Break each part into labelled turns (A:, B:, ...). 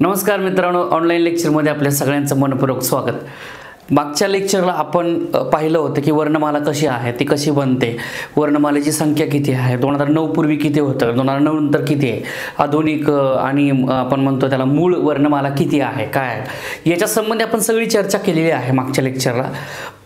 A: नमस्कार मित्रांनो ऑनलाईन लेक्चरमध्ये आपल्या सगळ्यांचं मनपूर्वक स्वागत. मागच्या लेक्चरला आपण पाहिलं होतं की वर्णमाला कशी आहे ती कशी बनते वर्णमालेची संख्या किती आहे दोन हजार नऊ पूर्वी किती होतं दोन हजार नऊ नंतर किती आहे आधुनिक आणि आपण म्हणतो त्याला मूळ वर्णमाला किती आहे काय आहे. याच्या संबंधी आपण सगळी चर्चा केलेली आहे मागच्या लेक्चरला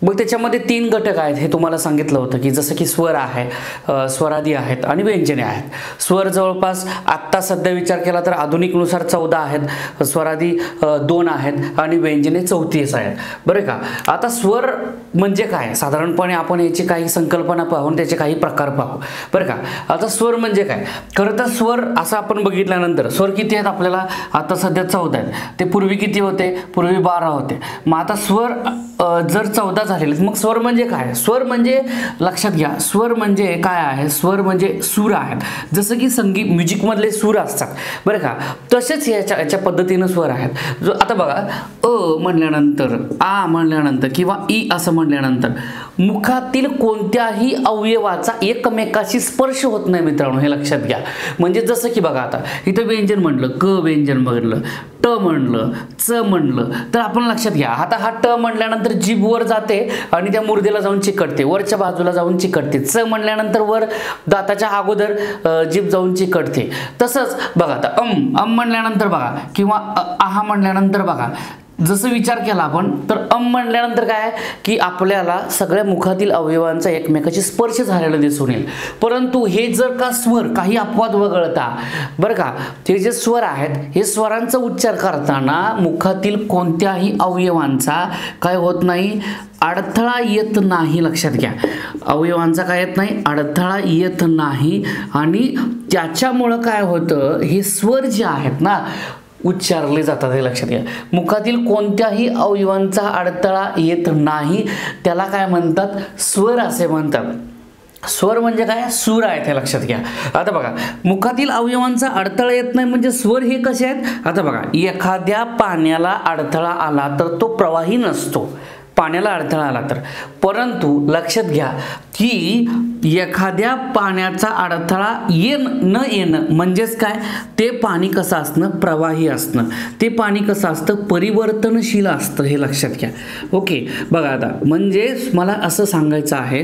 A: मग त्याच्यामध्ये तीन घटक आहेत हे तुम्हाला सांगितलं होतं की जसं की स्वर आहे स्वरादी आहेत आणि व्यंजने आहेत. स्वर जवळपास आत्ता सध्या विचार केला तर आधुनिकनुसार चौदा आहेत स्वरादी दोन आहेत आणि व्यंजने चौतीस आहेत. बरं का? आता स्वर म्हणजे काय? साधारणपणे आपण याची काही संकल्पना पाहून त्याचे काही प्रकार पाहू. बरं का? आता स्वर म्हणजे काय? खरं तर स्वर असं आपण बघितल्यानंतर स्वर किती आहेत आपल्याला? आता सध्या चौदा आहेत. ते पूर्वी किती होते? पूर्वी बारा होते. मग आता स्वर जर चौदा झालेले आहेत, मग स्वर म्हणजे काय? स्वर म्हणजे लक्षात घ्या स्वर म्हणजे काय आहे? स्वर म्हणजे सूर आहेत जसं की संगीत म्युझिकमधले सूर असतात. बरं का? तसेच याच्या याच्या पद्धतीनं स्वर आहेत. जो आता बघा अ म्हणल्यानंतर आ म्हणल्यानंतर किंवा ई असं म्हणल्यानंतर मुखातील कोणत्याही अवयवाचा एकमेकाशी स्पर्श होत नाही मित्रांनो हे लक्षात घ्या. म्हणजे जसं की बघा आता इथं व्यंजन म्हणलं क व्यंजन म्हटलं ट म्हणलं च म्हणलं. तर आपण लक्षात घ्या आता हा ट म्हणल्यानंतर जीभ वर जाते आणि त्या मुर्देला जाऊन चिकटते. वरच्या बाजूला जाऊन चिकटते. च म्हणल्यानंतर वर दाताच्या अगोदर जीभ जाऊन चिकटते. तसंच बघा आता अम अम म्हणल्यानंतर बघा किंवा आहा म्हणल्यानंतर बघा. जसं विचार केला आपण तर अम म्हणल्यानंतर काय की आपल्याला सगळ्या मुखातील अवयवांचा एकमेकाशी स्पर्श झालेला दिसून येईल. परंतु हे जर का स्वर काही अपवाद वगळता बरं का? हे जे स्वर आहेत हे स्वरांचा उच्चार करताना मुखातील कोणत्याही अवयवांचा काय होत नाही? अडथळा येत नाही लक्षात घ्या. अवयवांचा काय येत नाही? अडथळा येत नाही. आणि त्याच्यामुळं काय होतं? हे स्वर जे आहेत ना उच्चारले जातात हे लक्षात घ्या. मुखातील कोणत्याही अवयवांचा अडथळा येत नाही. त्याला काय म्हणतात? स्वर असे म्हणतात. स्वर म्हणजे काय? सूर आहेत हे लक्षात घ्या. आता बघा मुखातील अवयवांचा अडथळा येत नाही म्हणजे स्वर हे कसे आहेत? आता बघा एखाद्या पाण्याला अडथळा आला तर तो प्रवाही नसतो. पाण्याला अडथळा आला तर. परंतु लक्षात घ्या की एखाद्या पाण्याचा अडथळा येण न येणं म्हणजेच काय? ते पाणी कसं असणं? प्रवाही असणं. ते पाणी कसं असतं? परिवर्तनशील असतं हे लक्षात घ्या. ओके? बघा आता म्हणजे मला असं सांगायचं आहे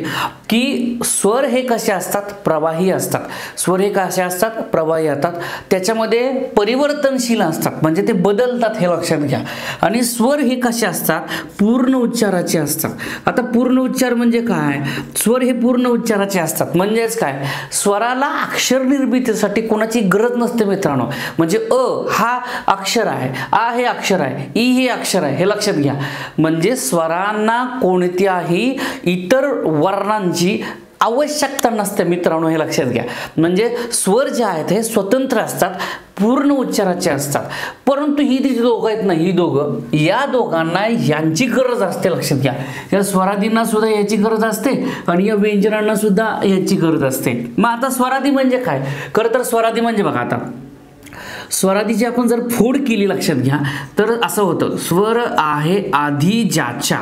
A: की स्वर हे कसे असतात? प्रवाही असतात. स्वर हे कसे असतात? प्रवाही असतात. त्याच्यामध्ये परिवर्तनशील असतात. म्हणजे ते बदलतात हे लक्षात घ्या. आणि स्वर हे कसे असतात? पूर्ण उच्चाराचे असतात. आता पूर्ण उच्चार म्हणजे काय? स्वर हे पूर्ण उच्चाराचे असतात. म्हणजेच काय? स्वराला अक्षर निर्मितीसाठी कोणाची गरज नसते मित्रांनो. म्हणजे अ हा अक्षर आहे आ हे अक्षर आहे ई हे अक्षर आहे हे लक्षात घ्या. म्हणजे स्वरांना कोणत्याही इतर वर्णांची आवश्यकता नसते मित्रांनो हे लक्षात घ्या. म्हणजे स्वर जे आहेत हे स्वतंत्र असतात पूर्ण उच्चाराचे असतात. परंतु ही जी दोघं आहेत ना ही दोघं या दोघांना यांची गरज असते लक्षात घ्या. या स्वरादींना सुद्धा याची गरज असते आणि या व्यंजनांना सुद्धा याची गरज असते. मग आता स्वरादी म्हणजे काय? खरं तर स्वरादी म्हणजे बघा आता. स्वरादीची आपण जर फोड केली लक्षात घ्या तर असं होतं. स्वर आहे आधी ज्याच्या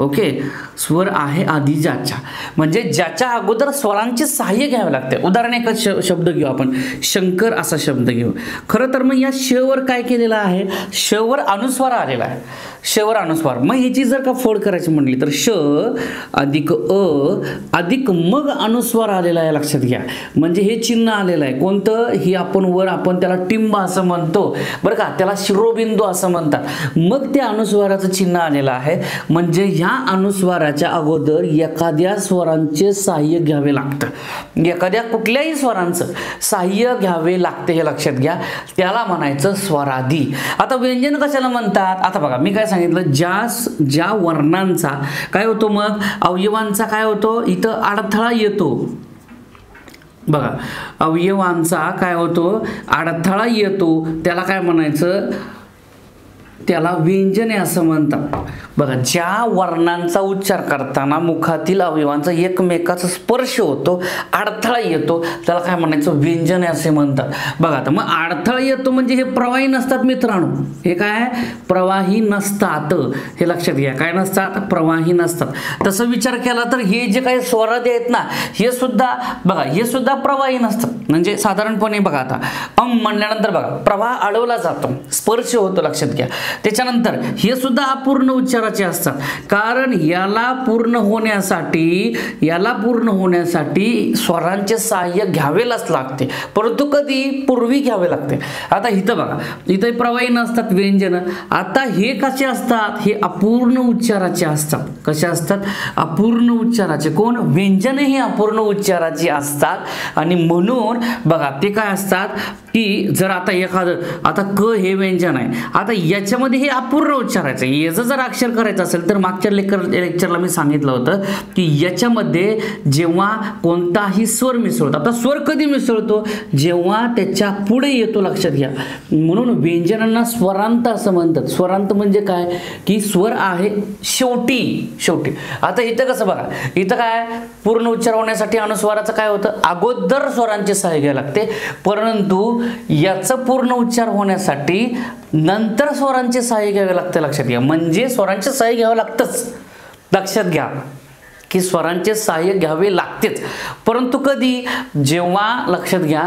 A: ओके? स्वर आहे आधी ज्याच्या. म्हणजे ज्याच्या अगोदर स्वरांचे सहाय्य घ्यावे लागते. उदाहरण एक श शब्द घेऊ आपण. शंकर असा शब्द घेऊ. खरं तर मग या श वर काय केलेलं आहे? श वर अनुस्वार आलेला आहे. शवर अनुस्वार मग ह्याची जर का फोड करायची म्हटली तर श अधिक अ अधिक मग अनुस्वार आलेला आहे लक्षात घ्या. म्हणजे हे चिन्ह आलेलं आहे. कोणतं? ही आपण वर आपण त्याला टिंब असं म्हणतो. बरं का? त्याला शिरोबिंदू असं म्हणतात. मग त्या अनुस्वाराचं चिन्ह आलेलं आहे. म्हणजे ह्या अनुस्वाराच्या अगोदर एखाद्या स्वरांचे सहाय्य घ्यावे लागतं. एखाद्या कुठल्याही स्वरांचं सहाय्य घ्यावे लागते हे लक्षात घ्या. त्याला म्हणायचं स्वराधी आता व्यंजन कशाला म्हणतात? आता बघा मी काय सांगितलं ज्या ज्या वर्णांचा काय होतो मग? अवयवांचा काय होतो? इथं अडथळा येतो. बघा अवयवांचा काय होतो? अडथळा येतो. त्याला काय म्हणायचं? त्याला व्यंजने असं म्हणतात. बघा ज्या वर्णांचा उच्चार करताना मुखातील अवयवांचा एकमेकाचा स्पर्श होतो अडथळा येतो त्याला काय म्हणायचं? व्यंजने असे म्हणतात. बघा आता मग अडथळा येतो म्हणजे हे प्रवाही नसतात मित्रांनो. हे काय? प्रवाही नसतात. हे लक्षात घ्या. काय नसतात? प्रवाही नसतात. तसं विचार केला तर हे जे काही स्वरादी आहेत ना हे सुद्धा बघा हे सुद्धा प्रवाही नसतात. म्हणजे साधारणपणे बघा आता अम म्हणल्यानंतर बघा प्रवाह अडवला जातो. स्पर्श होतो लक्षात घ्या. त्याच्यानंतर हे सुद्धा अपूर्ण उच्चाराचे असतात. कारण याला पूर्ण होण्यासाठी याला पूर्ण होण्यासाठी स्वरांचे सहाय्य घ्यावेलाच लागते. परंतु कधी? पूर्वी घ्यावे लागते. आता इथं बघा इथं प्रवाही नसतात व्यंजन. आता हे कसे असतात? हे अपूर्ण उच्चाराचे असतात. कसे असतात? अपूर्ण उच्चाराचे. कोण? व्यंजन हे अपूर्ण उच्चाराचे असतात. आणि म्हणून बघा ते काय असतात? की जर आता एखादं आता क हे व्यंजन आहे. आता याच्या त्याच्यामध्ये हे अपूर्ण उच्चारायचं याचं जर अक्षर करायचं असेल तर मागच्या लेकर लेक्चरला मी सांगितलं होतं की याच्यामध्ये जेव्हा कोणताही स्वर मिसळतो आता स्वर कधी मिसळतो? जेव्हा त्याच्या पुढे येतो लक्षात घ्या. म्हणून व्यंजनांना स्वरांत असं म्हणतात. स्वरांत म्हणजे काय? की स्वर आहे शेवटी शेवटी. आता इथं कसं बघा इथं काय? पूर्ण उच्चार होण्यासाठी अनुस्वाराचं काय होतं? अगोदर स्वरांचे सहाय्य लागते. परंतु याचं पूर्ण उच्चार होण्यासाठी नंतर स्वरांचे सहाय्य घ्यावे लागते लक्षात घ्या. म्हणजे स्वरांचे सहाय्य घ्यावं लागतंच. लक्षात घ्या. की स्वरांचे सहाय्य घ्यावे लागतेच. परंतु कधी? जेव्हा लक्षात घ्या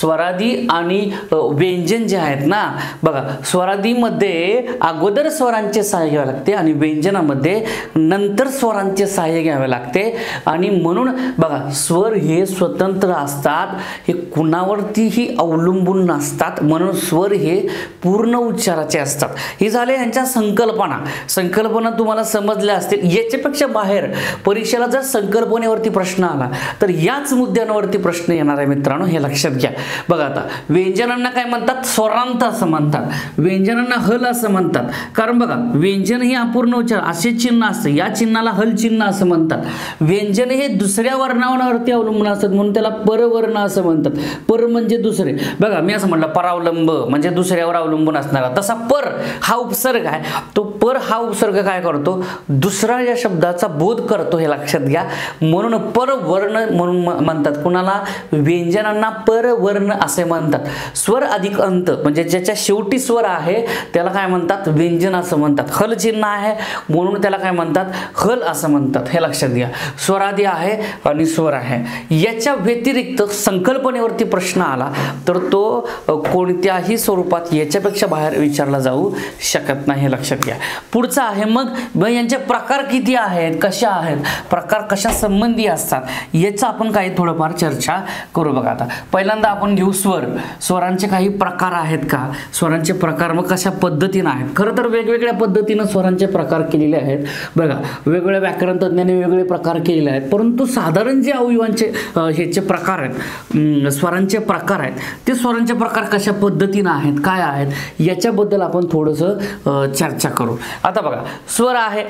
A: स्वरादी आणि व्यंजन जे आहेत ना बघा स्वरादीमध्ये अगोदर स्वरांचे सहाय्य घ्यावे लागते आणि व्यंजनामध्ये नंतर स्वरांचे सहाय्य घ्यावे लागते. आणि म्हणून बघा स्वर हे स्वतंत्र असतात हे कुणावरतीही अवलंबून नसतात. म्हणून स्वर हे पूर्ण उच्चाराचे असतात. हे झाले यांच्या संकल्पना. संकल्पना तुम्हाला समजल्या असतील. याच्यापेक्षा बाहेर परीक्षा देशाला जर संकल्पनेवरती प्रश्न आला तर याच मुद्द्यांवरती प्रश्न येणार आहे मित्रांनो हे लक्षात घ्या. बघा आता व्यंजनांना काय म्हणतात? स्वरांत असं म्हणतात. व्यंजनांना हल असं म्हणतात. कारण बघा व्यंजन हे अपूर्ण उच्चार असे चिन्ह असतं. या चिन्हाला हल चिन्ह असं म्हणतात. व्यंजन हे दुसऱ्या वर्णावरती अवलंबून असतात म्हणून त्याला परवर्ण असं म्हणतात. पर म्हणजे दुसरे. बघा मी असं म्हटलं परावलंब म्हणजे दुसऱ्यावर अवलंबून असणारा. तसा पर हा उपसर्ग आहे. तो पर हा उपसर्ग काय करतो? दुसरा या शब्दाचा बोध करतो हे लक्षात घ्या. म्हणून परवर्ण म्हणून म्हणतात. कुणाला? व्यंजनांना परवर्ण असे म्हणतात. स्वर अधिक अंत म्हणजे ज्याच्या शेवटी स्वर आहे त्याला काय म्हणतात? व्यंजन असं म्हणतात. हल चिन्ह आहे म्हणून त्याला काय म्हणतात? हल असं म्हणतात. हे लक्षात घ्या. स्वरादी आहे आणि स्वर आहे. याच्या व्यतिरिक्त संकल्पनेवरती प्रश्न आला तर तो कोणत्याही स्वरूपात याच्यापेक्षा बाहेर विचारला जाऊ शकत नाही. हे लक्षात घ्या. पुढचं आहे मग यांचे प्रकार किती आहेत? कशा आहेत? प्रकार कशा संबंधी असतात याचं आपण काही थोडंफार चर्चा करू बघा आता. पहिल्यांदा आपण घेऊ स्वर. स्वरांचे काही प्रकार आहेत का? स्वरांचे प्रकार मग कशा पद्धतीनं आहेत? खरं तर वेगवेगळ्या पद्धतीनं स्वरांचे प्रकार केलेले आहेत. बघा वेगवेगळ्या व्याकरण तज्ज्ञांनी वेगवेगळे प्रकार केलेले आहेत. परंतु साधारण जे अवयवांचे ह्याचे प्रकार आहेत स्वरांचे प्रकार आहेत ते स्वरांचे प्रकार कशा पद्धतीनं आहेत काय आहेत याच्याबद्दल आपण थोडंसं चर्चा करू. आता बघा स्वर आहे.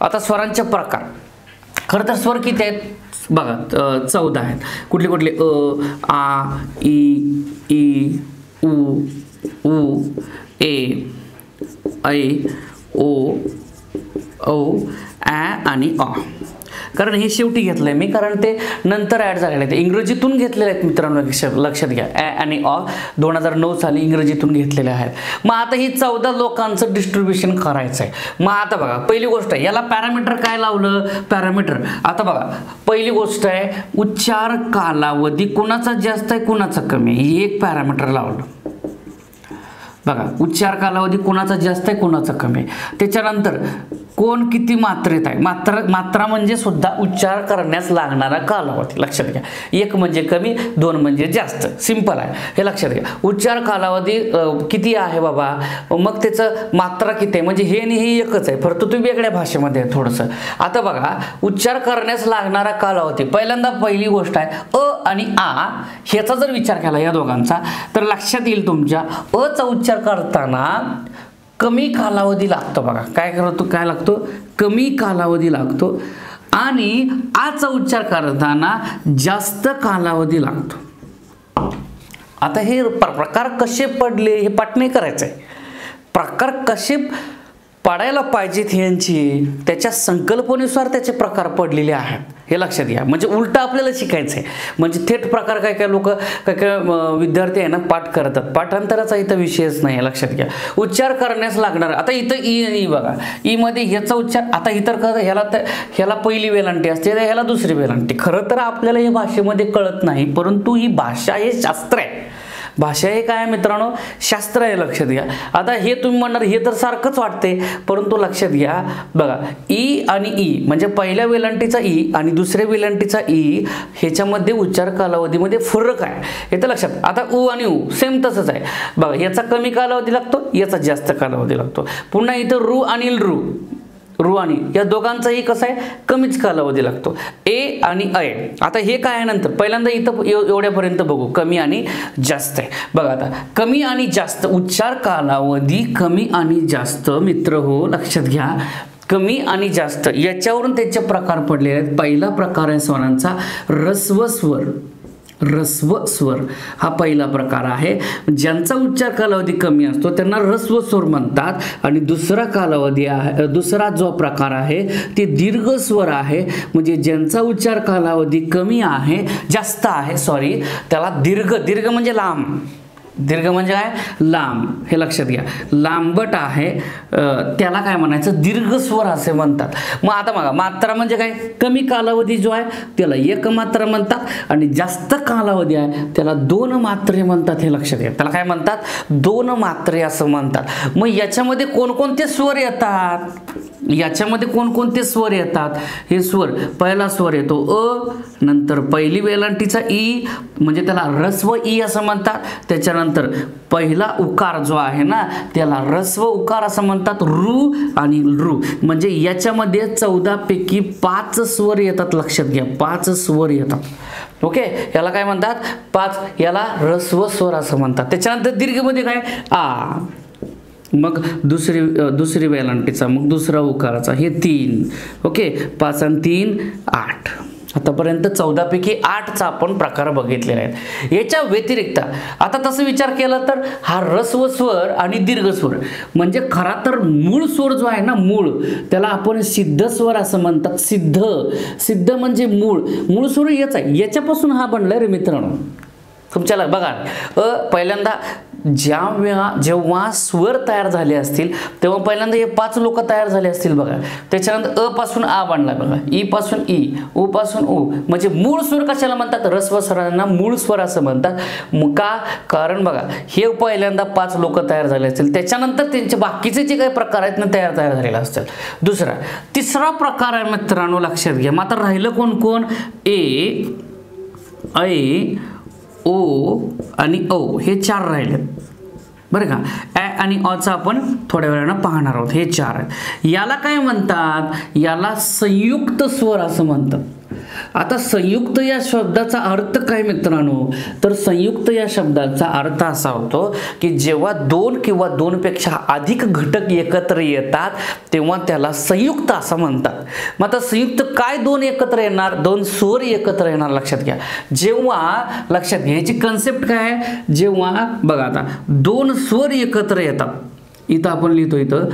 A: आता स्वरांचे प्रकार. खरं तर स्वर किती आहेत? बघा चौदा आहेत. कुठले कुठले? अ आ ई ई उ उ ए ऐ ओ ओ ॲ आणि अ. कारण हे शेवटी घेतलं आहे मी कारण ते नंतर ॲड झालेले आहेत. इंग्रजीतून घेतलेले आहेत मित्रांनो लक्षात घ्या. आणि ऑ दोन हजार नऊ साली इंग्रजीतून घेतलेले आहेत. मग आता ही चौदा लोकांचं डिस्ट्रीब्युशन करायचं आहे मग आता बघा पहिली गोष्ट आहे याला पॅरामीटर काय लावलं? पॅरामीटर आता बघा पहिली गोष्ट आहे उच्चार कालावधी कुणाचा जास्त आहे कुणाचा कमी आहे? एक पॅरामीटर लावलं. बघा उच्चार कालावधी कोणाचा जास्त आहे कोणाचा कमी आहे. त्याच्यानंतर कोण किती मात्रेत आहे? मात्रा मात्रा म्हणजे सुद्धा उच्चार करण्यास लागणारा कालावधी. लक्षात घ्या. एक म्हणजे कमी दोन म्हणजे जास्त. सिंपल आहे. हे लक्षात घ्या. उच्चार कालावधी किती आहे बाबा? मग त्याचं मात्रा किती आहे? म्हणजे हे आणि हे एकच आहे. परंतु तुम्ही वेगळ्या भाषेमध्ये आहे थोडंसं. आता बघा उच्चार करण्यास लागणारा कालावधी. पहिल्यांदा पहिली गोष्ट आहे अ आणि आ ह्याचा जर विचार केला या दोघांचा तर लक्षात येईल तुमच्या. अचा उच्चार करताना कमी कालावधी लागतो बघा. काय करतो काय लागतो? कमी कालावधी लागतो आणि आचा उच्चार करताना जास्त कालावधी लागतो. आता हे प्रकार कसे पडले हे पाठ नाही करायचं आहे प्रकार कसे पाडायला पाहिजेत यांची त्याच्या संकल्पनेनुसार त्याचे प्रकार पडलेले आहेत. हे लक्षात घ्या. म्हणजे उलटं आपल्याला शिकायचं आहे. म्हणजे थेट प्रकार काय काय लोक काय काय विद्यार्थी आहे ना पाठ करतात. पाठांतराचा इथं विषयच नाही लक्षात घ्या. उच्चार करण्यास लागणार. आता इथं ई आणि ई बघा. ई मध्ये ह्याचा उच्चार आता इतर कर ह्याला तर ह्याला पहिली वेलांटी असते ह्याला दुसरी वेलांटी. खरं तर आपल्याला हे भाषेमध्ये कळत नाही परंतु ही भाषा हे शास्त्र आहे. भाषा हे काय आहे मित्रांनो? शास्त्र आहे लक्षात घ्या. आता हे तुम्ही म्हणणार हे तर सारखंच वाटते परंतु लक्षात घ्या. बघा ई आणि ई म्हणजे पहिल्या वेलांटीचा ई आणि दुसऱ्या वेलांटीचा ई ह्याच्यामध्ये उच्चार कालावधीमध्ये फरक आहे. हे तर लक्षात. आता उ आणि उ सेम तसंच आहे. बघा याचा कमी कालावधी लागतो याचा जास्त कालावधी लागतो. पुन्हा इथं रू आणि रू. रुवानी या दोघांचाही कसं आहे कमीच कालावधी लागतो. ए आणि अय आता हे काय आहे नंतर? पहिल्यांदा इथं एवढ्यापर्यंत बघू. कमी आणि जास्त आहे. बघा आता कमी आणि जास्त उच्चार कालावधी कमी आणि जास्त मित्र हो लक्षात घ्या. कमी आणि जास्त याच्यावरून त्याचे प्रकार पडलेले आहेत. पहिला प्रकार आहे स्वरांचा रस्व स्वर रस्व स्वर हा पहिला प्रकार आहे. ज्यांचा उच्चार कालावधी कमी असतो त्यांना रस्व स्वर म्हणतात. आणि दुसरा कालावधी आहे दुसरा जो प्रकार आहे ते दीर्घ स्वर आहे. म्हणजे ज्यांचा उच्चार कालावधी कमी आहे जास्त आहे सॉरी त्याला दीर्घ दीर्घ म्हणजे लांब. दीर्घ म्हणजे काय? लांब. हे लक्षात घ्या. लांबट आहे त्याला काय म्हणायचं? दीर्घ स्वर असे म्हणतात. मग आता बघा मात्रा म्हणजे काय? कमी कालावधी जो आहे त्याला एक मात्रा म्हणतात आणि जास्त कालावधी आहे त्याला दोन मात्रे म्हणतात हे लक्षात घ्या. त्याला काय म्हणतात? दोन मात्रे असं म्हणतात. मग याच्यामध्ये कोणकोणते स्वर येतात? याच्यामध्ये कोणकोणते स्वर येतात? हे स्वर पहिला स्वर येतो अ नंतर पहिली वेलांटीचा ई म्हणजे त्याला रस्व ई असं म्हणतात. त्याच्यानंतर पहिला उकार जो आहे ना त्याला रस्व उकार असं म्हणतात रु आणि रु. म्हणजे याच्यामध्ये चौदापैकी पाच स्वर येतात लक्षात घ्या पाच स्वर येतात. ओके याला काय म्हणतात? पाच याला रस्व स्वर असं म्हणतात. त्याच्यानंतर दीर्घमध्ये काय? आ. मग दुसरी दुसरी वेलांटीचा मग दुसरा उकाराचा हे तीन. ओके पाच आणि तीन आठ. आतापर्यंत चौदापैकी आठचा आपण प्रकार बघितलेला आहेत. याच्या व्यतिरिक्त आता तसं विचार केला तर हा रस्व स्वर आणि दीर्घ स्वर म्हणजे खरा तर मूळ स्वर जो आहे ना मूळ त्याला आपण सिद्ध स्वर असं म्हणतात. सिद्ध सिद्ध म्हणजे मूळ. मूळ स्वर याच आहे. याच्यापासून हा बनलाय रे मित्रांनो. तुमच्याला बघा. अ पहिल्यांदा ज्या वेळा जेव्हा स्वर तयार झाले असतील तेव्हा पहिल्यांदा हे पाच लोक तयार झाले असतील बघा. त्याच्यानंतर अ पासून आ बनला बघा. ई पासून ई उ पासून उ. म्हणजे मूळ स्वर कशाला म्हणतात? रस्व स्वरांना मूळ स्वर असं म्हणतात. का? कारण बघा हे पहिल्यांदा पाच लोक तयार झाले असतील. त्याच्यानंतर त्यांचे बाकीचे जे काही प्रकार आहेत ना तयार तयार झालेले असतील. दुसरा तिसरा प्रकार आहे मित्रांनो लक्षात घ्या. मग आता राहिलं कोण कोण? ए ऐ ओ आणि ओ हे चार राहिलेत. बरं का? ॲ आणि ऑचं आपण थोड्या वेळानं पाहणार आहोत. हे चार. आहेत याला काय म्हणतात? याला संयुक्त स्वर असं म्हणतात. आता संयुक्त या शब्दाचा अर्थ काय मित्रांनो? तर संयुक्त या शब्दाचा अर्थ असा होतो की जेव्हा दोन किंवा दोनपेक्षा अधिक घटक एकत्र येतात तेव्हा त्याला संयुक्त असं म्हणतात. मग आता संयुक्त काय दोन एकत्र येणार? दोन स्वर एकत्र येणार लक्षात घ्या. जेव्हा लक्षात घ्या याची कन्सेप्ट काय आहे? जेव्हा बघा आता दोन स्वर एकत्र येतात. इथं आपण लिहितो इथं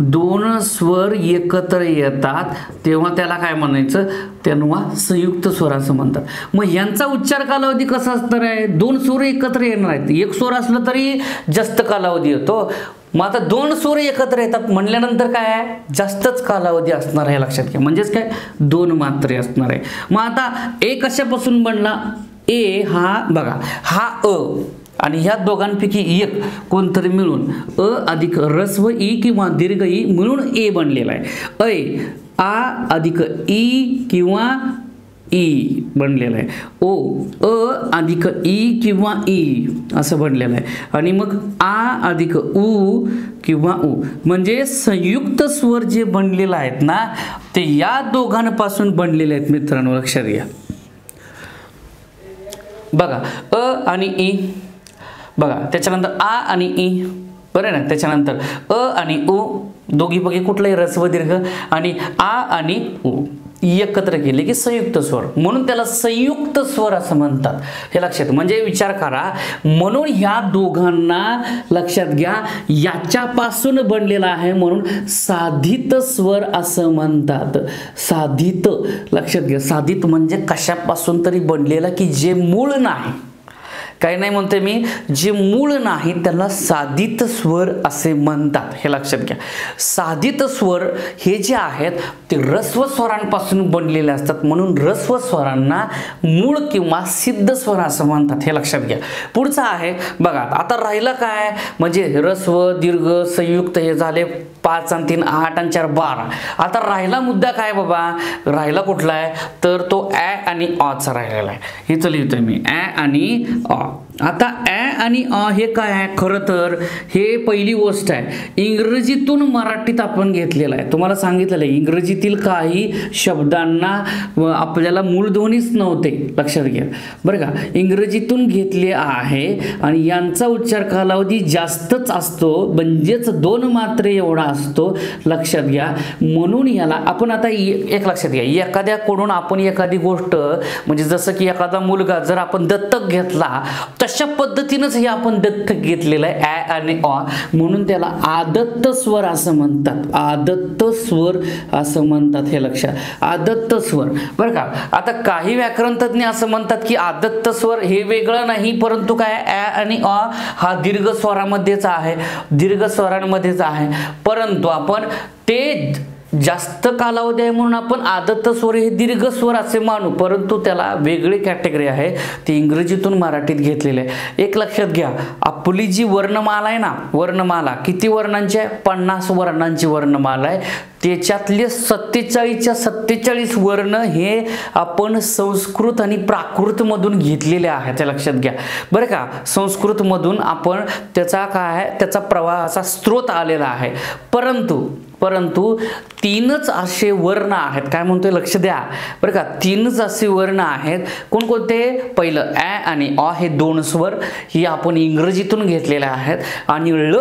A: दोन स्वर एकत्र येतात तेव्हा त्याला काय म्हणायचं? तेव्हा संयुक्त स्वर असं म्हणतात. मग यांचा उच्चार कालावधी कसा असणार आहे? दोन स्वर एकत्र येणार आहेत. एक स्वर असलं तरी जास्त कालावधी येतो. मग आता दोन स्वर एकत्र येतात म्हणल्यानंतर काय आहे? जास्तच कालावधी असणार आहे लक्षात घ्या. म्हणजेच काय? दोन मात्रे असणार आहे. मग आता ए कशापासून बनला. ए हा बघा हा अ. आणि ह्या दोघांपैकी एक कोणतरी मिळून अ अधिक रस्व ई किंवा दीर्घ ई मिळून ए बनलेला आहे. ऐ आ अधिक ई किंवा ई बनलेलं आहे. ओ अ अधिक ई किंवा ई असं बनलेलं आहे. आणि मग आ अधिक उ किंवा उ. म्हणजे संयुक्त स्वर जे बनलेलं आहेत ना ते या दोघांपासून बनलेले आहेत मित्रांनो. लक्षात घ्या. बघा अ आणि ई. बघा त्याच्यानंतर आ आणि ई. बरं ना? त्याच्यानंतर अ आणि उ दोघीपैकी कुठलंही कुठलाही रस्व दीर्घ आणि आ आणि उ. एकत्र केले की संयुक्त स्वर. म्हणून त्याला संयुक्त स्वर असं म्हणतात. हे लक्षात म्हणजे विचार करा म्हणून ह्या दोघांना लक्षात घ्या याच्यापासून बनलेला आहे म्हणून साधित स्वर असं म्हणतात. साधित लक्षात घ्या. साधित म्हणजे कशापासून तरी बनलेला की जे मूळ नाही. काय नाही म्हणते मी जे मूळ नाही त्याला साधित स्वर असे म्हणतात. हे लक्षात घ्या. साधित स्वर हे जे आहेत ते रस्व स्वरांपासून बनलेले असतात. म्हणून रस्व स्वरांना मूळ किंवा सिद्ध स्वर असं म्हणतात. हे लक्षात घ्या. पुढचं आहे बघा आता राहिलं काय? म्हणजे रस्व दीर्घ संयुक्त हे झाले. पाच आणि तीन आठ आणि चार बारा. आता राहिला मुद्दा काय बाबा? राहिला कुठला आहे? तर तो ॲ आणि ऑचा राहिलेला आहे. इथं लिहितोय मी. ॲ आणि ऑ आता ॲ आणि अ हे काय आहे? खरं तर हे पहिली गोष्ट आहे. इंग्रजीतून मराठीत आपण घेतलेलं आहे. तुम्हाला सांगितलेलं आहे इंग्रजीतील काही शब्दांना आपल्याला मूलध्वनीच नव्हते. लक्षात घ्या. बरं का? इंग्रजीतून घेतले आहे आणि यांचा उच्चार कालावधी जास्तच असतो म्हणजेच दोन मात्रे एवढा असतो. लक्षात घ्या. म्हणून याला आपण आता एक लक्षात घ्या. एखाद्याकडून आपण एखादी गोष्ट म्हणजे जसं की एखादा मुलगा जर आपण दत्तक घेतला तर तशा पद्धतीनंच हे आपण दत्तक घेतलेलं आहे. ॲ आणि ऑ म्हणून त्याला आदत्त स्वर असं म्हणतात. आदत्त स्वर असं म्हणतात हे लक्षात. आदत्त स्वर. बरं का? आता काही व्याकरणतज्ञ असं म्हणतात की आदत्त स्वर हे वेगळं नाही परंतु काय? ॲ आणि ऑ हा दीर्घ स्वरामध्येच आहे. दीर्घ स्वरांमध्येच आहे. परंतु आपण ते जास्त कालावधी आहे म्हणून आपण आदत्त स्वर हे दीर्घ स्वर असे मानू परंतु त्याला वेगळी कॅटेगरी आहे. ती इंग्रजीतून मराठीत घेतलेली आहे. एक लक्षात घ्या आपली जी वर्णमाला आहे ना वर्णमाला किती वर्णांची आहे? पन्नास वर्णांची वर्णमाला आहे. त्याच्यातले सत्तेचाळीसच्या सत्तेचाळीस वर्ण हे आपण संस्कृत आणि प्राकृतमधून घेतलेले आहेत. त्या लक्षात घ्या. बरं का? संस्कृतमधून आपण त्याचा काय आहे? त्याचा प्रवाहाचा स्रोत आलेला आहे. परंतु परंतु तीनच असे वर्ण आहेत. काय म्हणतोय? लक्ष द्या. बरं का? तीनच असे वर्ण आहेत. कोणकोणते? पहिलं ॲ आणि अ हे दोन स्वर ही आपण इंग्रजीतून घेतलेले आहेत. आणि ळ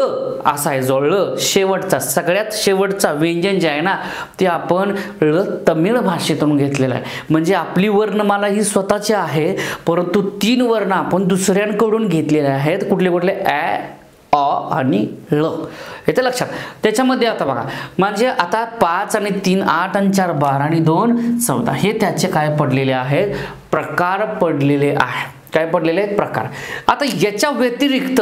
A: असा आहे जो ळ शेवटचा सगळ्यात शेवटचा व्यंजन जे आहे ना ते आपण ळ तमिळ भाषेतून घेतलेलं आहे. म्हणजे आपली वर्णमाला ही स्वतःची आहे परंतु तीन वर्ण आपण दुसऱ्यांकडून घेतलेले आहेत. कुठले कुठले? ॲ अ आणि ळ येते लक्षात. त्याच्यामध्ये आता बघा म्हणजे आता पाच आणि तीन आठ आणि चार बारा आणि दोन चौदा. हे त्याचे काय पडलेले आहेत? प्रकार पडलेले आहे. काय पडलेले आहेत? प्रकार. आता याच्या व्यतिरिक्त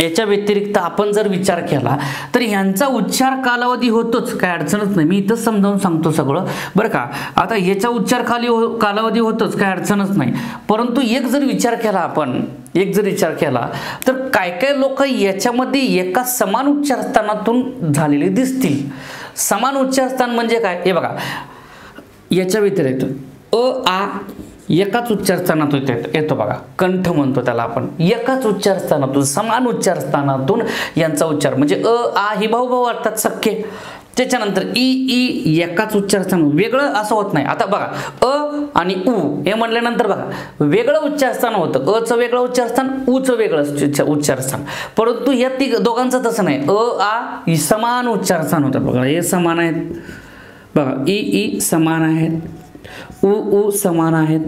A: याच्या व्यतिरिक्त आपण जर विचार केला तर ह्यांचा उच्चार कालावधी होतोच. काय अडचणच नाही. मी इथंच समजावून सांगतो सगळं. बरं का? आता याचा उच्चार खाली हो कालावधी होतोच. काय अडचणच नाही. परंतु एक जर विचार केला आपण एक जर विचार केला तर काय काय लोक याच्यामध्ये एका समान उच्चारस्थानातून झालेले दिसतील? समान उच्चारस्थान म्हणजे काय? हे बघा याच्या व्यतिरिक्त अ आ एकाच उच्चारस्थानातून येतो बघा. कंठ म्हणतो त्याला आपण. एकाच उच्चारस्थानातून समान उच्चारस्थानातून यांचा उच्चार. म्हणजे अ आ ही भाऊ भाऊ वाटतात सख्खे त्याच्यानंतर ई ई एकाच उच्चारस्थान वेगळं असं होत नाही. आता बघा अ आणि उ हे म्हटल्यानंतर बघा वेगळं उच्चारस्थान होतं. अचं वेगळं उच्चारस्थान उचं वेगळं उच्चारस्थान. परंतु या ती दोघांचं तसं नाही. अ आ समान उच्चारस्थान होतं. बघा हे समान आहेत. बघा ई ई समान आहेत. उ उ समान आहेत.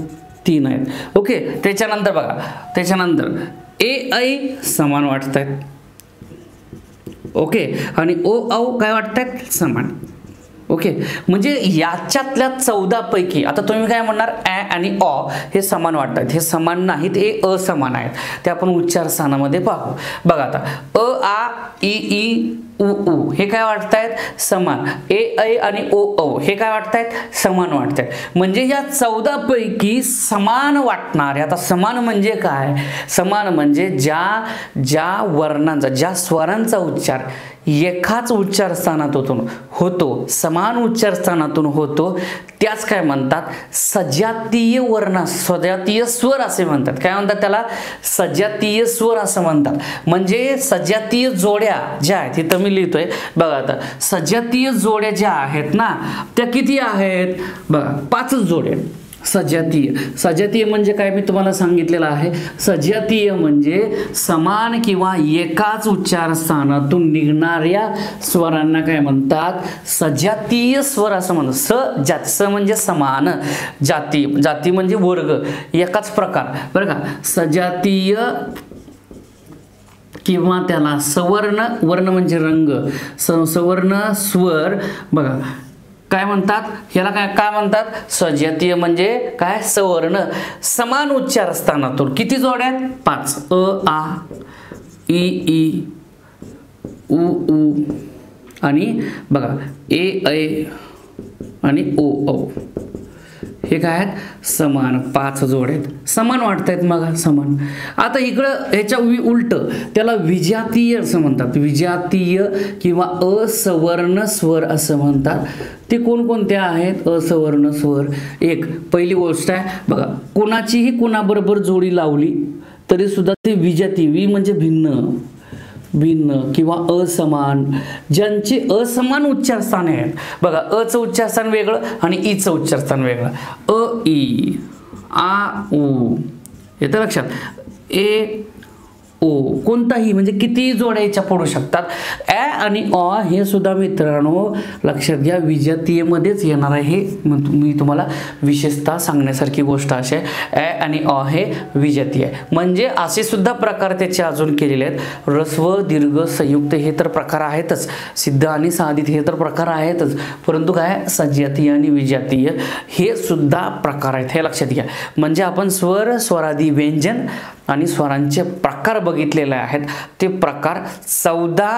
A: तीन आहेत. ओके? त्याच्यानंतर बघा त्याच्यानंतर ए ऐ समान वाटत आहेत ओके? आणि ओ औ काय वाटत आहेत समान. ओके? म्हणजे याच्यातल्या चौदापैकी आता तुम्ही काय म्हणणार? ॲ आणि ऑ हे समान वाटतात. हे समान नाहीत हे असमान आहेत. ते आपण उच्चार स्थानामध्ये पाहू. बघा आता अ आ ई ई उ उ. हे काय वाटतायत? समान. ए ऐ आणि ओ औ. हे काय वाटतायत? समान वाटत आहेत म्हणजे या चौदापैकी समान वाटणारे आता समान म्हणजे काय? समान म्हणजे ज्या ज्या वर्णांचा ज्या स्वरांचा उच्चार एकाच उच्चारस्थानातून होतो समान उच्चारस्थानातून होतो त्याच काय म्हणतात? सजातीय वर्ण सजातीय स्वर असे म्हणतात. काय म्हणतात त्याला? सजातीय स्वर असं म्हणतात. म्हणजे सजातीय जोड्या ज्या आहेत इथं मी लिहितोय. बघा आता सजातीय जोड्या ज्या आहेत ना त्या किती आहेत? बघा पाचच जोड्या सजातीय सजातीय म्हणजे काय मी तुम्हाला सांगितलेलं आहे. सजातीय म्हणजे समान किंवा एकाच उच्चारस्थानातून निघणाऱ्या स्वरांना काय म्हणतात? सजातीय स्वर असं म्हणतात. स जात स म्हणजे समान. जाती जाती म्हणजे वर्ग. एकाच प्रकार. बरं का? सजातीय किंवा त्याला सवर्ण वर्ण म्हणजे रंग स सवर्ण स्वर बघा. काय म्हणतात? ह्याला काय काय म्हणतात? सजातीय म्हणजे काय? सवर्ण. समान उच्चार स्थानातून. किती जोड्या आहेत? पाच. अ आ इ ई उ उ. आणि बघा ए ऐ आणि ओ औ. हे काय आहेत? समान. पाच जोड आहेत. समान वाटत आहेत मग समान. आता इकडं ह्याच्या वि उलट त्याला विजातीय असं म्हणतात. विजातीय किंवा असवर्ण स्वर असं म्हणतात. ते कोणकोणत्या आहेत? असवर्ण स्वर. एक पहिली गोष्ट आहे बघा कोणाचीही कोणाबरोबर जोडी लावली तरी सुद्धा ते विजाती वि म्हणजे भिन्न. भिन्न किंवा असमान. ज्यांचे असमान उच्चारस्थाने आहेत. बघा अचं उच्चारस्थान वेगळं आणि ईचं उच्चारस्थान वेगळं. अ ई आ उ. येतं लक्षात. ए ओ कोणताही म्हणजे कितीही जोड्या याच्या पडू शकतात? ॲ आणि अ हे सुद्धा मित्रांनो लक्षात घ्या विजातीयमध्येच येणार आहे. हे मी तुम्हाला विशेषतः सांगण्यासारखी गोष्ट अशी आहे. ॲ आणि अ हे विजातीय आहे. म्हणजे असे सुद्धा प्रकार त्याचे अजून केलेले आहेत. रस्व दीर्घ संयुक्त हे तर प्रकार आहेतच. सिद्ध आणि साधित हे तर प्रकार आहेतच. परंतु काय? सजातीय आणि विजातीय हे सुद्धा प्रकार आहेत. हे लक्षात घ्या. म्हणजे आपण स्वर स्वरादी व्यंजन आणि स्वरांचे प्रकार बघितलेले आहेत. ते प्रकार चौदा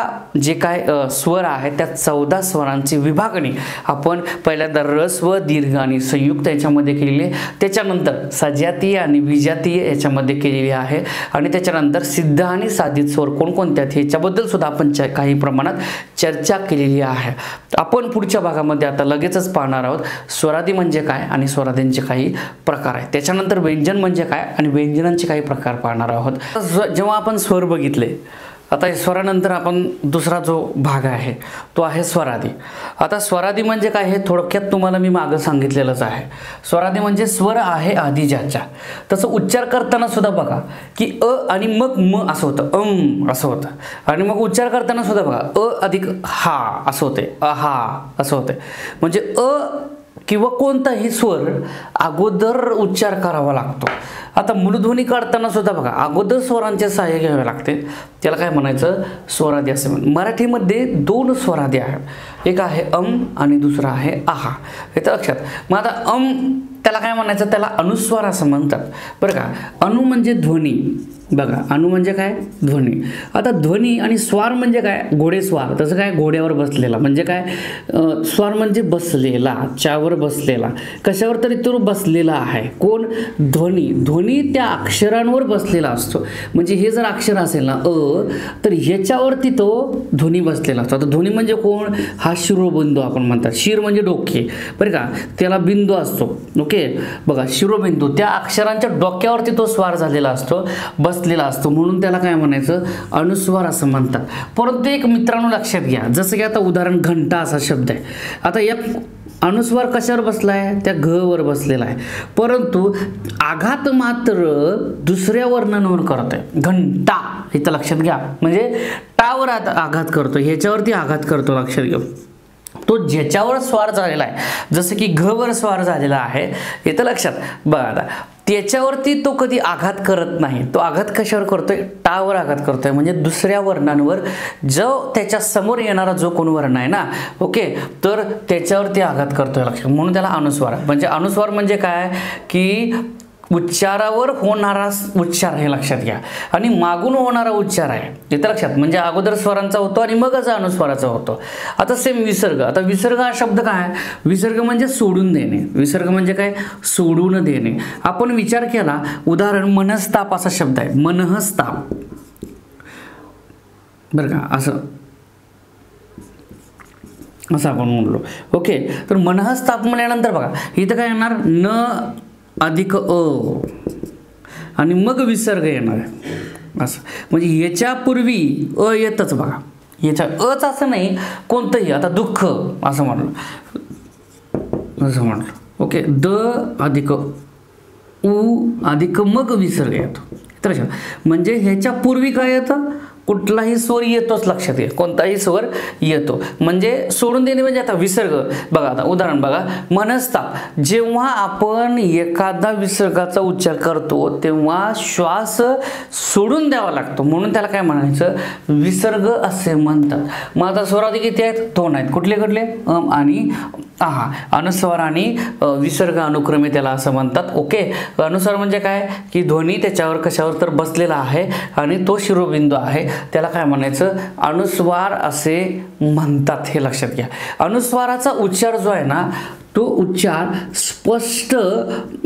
A: जे काय स्वर आहेत त्या चौदा स्वरांची विभागणी आपण पहिल्यांदा रस व दीर्घ आणि संयुक्त याच्यामध्ये केलेली आहे. त्याच्यानंतर सजातीय आणि विजातीय याच्यामध्ये केलेली आहे. आणि त्याच्यानंतर सिद्ध आणि साधित स्वर कोणकोणत्या आहेत ह्याच्याबद्दल सुद्धा आपण काही प्रमाणात चर्चा केलेली आहे. आपण पुढच्या भागामध्ये आता लगेचच पाहणार आहोत. स्वरादी म्हणजे काय आणि स्वरादींचे काही प्रकार आहेत. त्याच्यानंतर व्यंजन म्हणजे काय आणि व्यंजनांचे काही प्रकार पाहणार आहोत. जेव्हा आपण स्वर बघितले आता स्वरानंतर आपण दुसरा जो भाग आहे तो आहे स्वरादी. आता स्वरादी म्हणजे काय हे थोडक्यात तुम्हाला मी मागं सांगितलेलंच आहे. स्वरादी म्हणजे स्वर आहे आधी ज्याच्या. तसं उच्चार करताना सुद्धा बघा की अ आणि मग म असं होतं अम असं होतं. आणि मग उच्चार करताना सुद्धा बघा अ अधिक हा असं होते अहा असं होते. म्हणजे अ किंवा कोणताही स्वर अगोदर उच्चार करावा लागतो. आता मूलध्वनी काढताना सुद्धा बघा अगोदर स्वरांचे सहाय्य घ्यावे लागते. त्याला काय म्हणायचं? स्वरादी असे म्हण मराठीमध्ये दोन स्वरादी आहेत. एक आहे अम आणि दुसरा आहे आहा. हे तर लक्षात. मग आता अम त्याला काय म्हणायचं? त्याला अनुस्वार असं म्हणतात. बरं का? अनु म्हणजे ध्वनी. बघा अणु म्हणजे काय? ध्वनी. आता ध्वनी आणि स्वार म्हणजे काय? घोडेस्वार तसं काय? घोड्यावर बसलेला. म्हणजे काय? स्वार म्हणजे बसलेला च्यावर बसलेला. कशावर तरी तो बसलेला आहे. कोण? ध्वनी. ध्वनी त्या अक्षरांवर बसलेला असतो. म्हणजे हे जर अक्षर असेल ना अ तर ह्याच्यावरती तो ध्वनी बसलेला असतो. आता ध्वनी म्हणजे कोण? हा शिरोबिंदू आपण म्हणतात. शिर म्हणजे डोके. बरं का? त्याला बिंदू असतो. ओके बघा शिरोबिंदू त्या अक्षरांच्या डोक्यावरती तो स्वार झालेला असतो बसलेला असतो. म्हणून त्याला काय म्हणायचं? अनुस्वार असं म्हणतात. परंतु एक मित्रांनो लक्षात घ्या. जसं की आता उदाहरण घंटा असा शब्द आहे. आता या अनुस्वार कशावर बसला आहे त्या घ वर बसलेला आहे. परंतु आघात मात्र दुसऱ्या वर्णनावर करत आहे घंटा. इथं लक्षात घ्या. म्हणजे टावर आघात करतो ह्याच्यावरती आघात करतो. लक्षात घ्या तो ज्याच्यावर स्वार झालेला आहे जसं की घवर स्वार झालेला आहे येतं लक्षात. बघा आता त्याच्यावरती तो कधी आघात करत नाही. तो आघात कशावर करतोय? टावर आघात करतोय. म्हणजे दुसऱ्या वर्णांवर जो त्याच्यासमोर येणारा जो कोण वर्ण आहे ना ओके तर त्याच्यावरती आघात करतोय लक्षात. म्हणून त्याला अनुस्वार. म्हणजे अनुस्वार म्हणजे काय? की उच्चारावर होणारा उच्चार हे लक्षात घ्या. आणि मागून होणारा उच्चार आहे. इथं लक्षात. म्हणजे अगोदर स्वरांचा होतो आणि मगच अनुस्वाराचा होतो. आता सेम विसर्ग. आता विसर्ग हा शब्द काय? विसर्ग म्हणजे सोडून देणे. विसर्ग म्हणजे काय? सोडून देणे. आपण विचार केला उदाहरण मनस्ताप असा शब्द आहे. मनहस्ताप. बरं का? असं. असं आपण म्हणलो. ओके. तर मनहस्ताप म्हणल्यानंतर बघा इथं काय येणार? न अधिक अ. आणि मग विसर्ग येणार आहे. असं. म्हणजे याच्यापूर्वी अ येतच बघा. याच्या अच असं नाही कोणतंही. आता दुःख असं म्हणलं. असं म्हणलं. ओके. द अधिक उ अधिक मग विसर्ग येतो. तर म्हणजे ह्याच्या पूर्वी काय येतं? कुठलाही स्वर येतोच लक्षात घ्या कोणताही स्वर येतो. म्हणजे सोडून देणे म्हणजे आता विसर्ग. बघा आता उदाहरण बघा. मनस्ताप. जेव्हा आपण एखादा विसर्गाचा उच्चार करतो तेव्हा श्वास सोडून द्यावा लागतो. म्हणून त्याला काय म्हणायचं? विसर्ग असे म्हणतात. मग आता स्वरादी किती आहेत? दोन आहेत. कुठले कुठले? अम आणि आहा. अनुस्वार आणि विसर्ग अनुक्रमे त्याला असं म्हणतात. ओके? अनुस्वार म्हणजे काय? की ध्वनी त्याच्यावर कशावर तर बसलेला आहे आणि तो शिरोबिंदू आहे. त्याला काय म्हणायचं? अनुस्वार असे म्हणतात. हे लक्षात घ्या. अनुस्वाराचा उच्चार जो आहे ना तो उच्चार स्पष्ट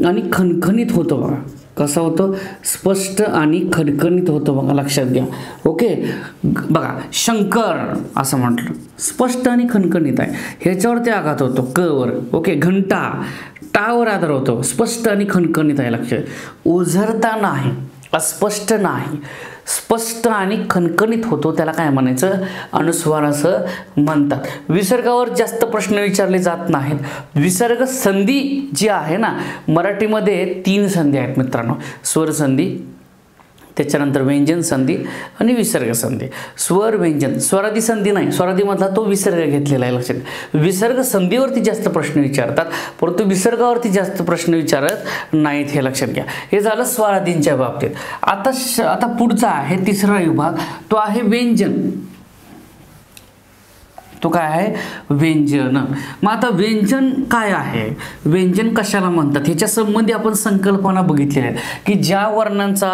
A: आणि खणखणीत होतो बघा. कसा होतो? स्पष्ट आणि खणखणीत होतो बघा लक्षात घ्या. ओके? बघा शंकर असं म्हटलं. स्पष्ट आणि खणखणीत आहे. ह्याच्यावरती आघात होतो. क वर. ओके? घंटा. टावर आधार होतो. स्पष्ट आणि खणखणीत आहे लक्षात. ओझरता नाही. अस्पष्ट नाही. स्पष्ट आणि खणखणीत होतो त्याला काय म्हणायचं? अनुस्वार असं म्हणतात. विसर्गावर जास्त प्रश्न विचारले जात नाहीत. विसर्ग संधी जी आहे ना मराठीमध्ये तीन संधी आहेत मित्रांनो. स्वर संधी त्याच्यानंतर व्यंजन संधी आणि विसर्ग संधी. स्वर व्यंजन स्वरादी संधी नाही स्वरादीमधला तो विसर्ग घेतलेला आहे लक्षात विसर्ग संधीवरती जास्त प्रश्न विचारतात परंतु विसर्गावरती जास्त प्रश्न विचारत नाहीत हे लक्षात घ्या. हे झालं स्वरादींच्या बाबतीत. आता श आता पुढचा आहे तिसरा विभाग तो आहे व्यंजन. तो काय आहे? व्यंजन. मग आता व्यंजन काय आहे? व्यंजन कशाला म्हणतात? ह्याच्या संबंधी आपण संकल्पना बघितलेल्या आहेत. की ज्या वर्णांचा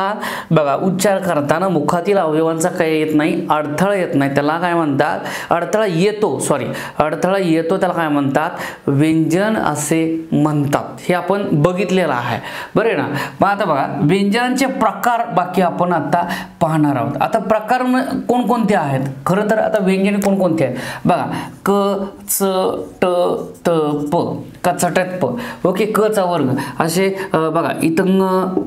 A: बघा उच्चार करताना मुखातील अवयवांचा काही येत नाही अडथळा येत नाही त्याला काय म्हणतात? अडथळा येतो सॉरी अडथळा येतो त्याला काय म्हणतात? व्यंजन असे म्हणतात. हे आपण बघितलेलं आहे. बरं आहे ना? मग आता बघा व्यंजनांचे प्रकार बाकी आपण आता पाहणार आहोत. आता प्रकार कोणकोणते आहेत? खरं तर आता व्यंजने कोणकोणते आहेत? बघा क च ट त प. कचट्यात प. ओके क चा वर्ग. असे बघा इथं ग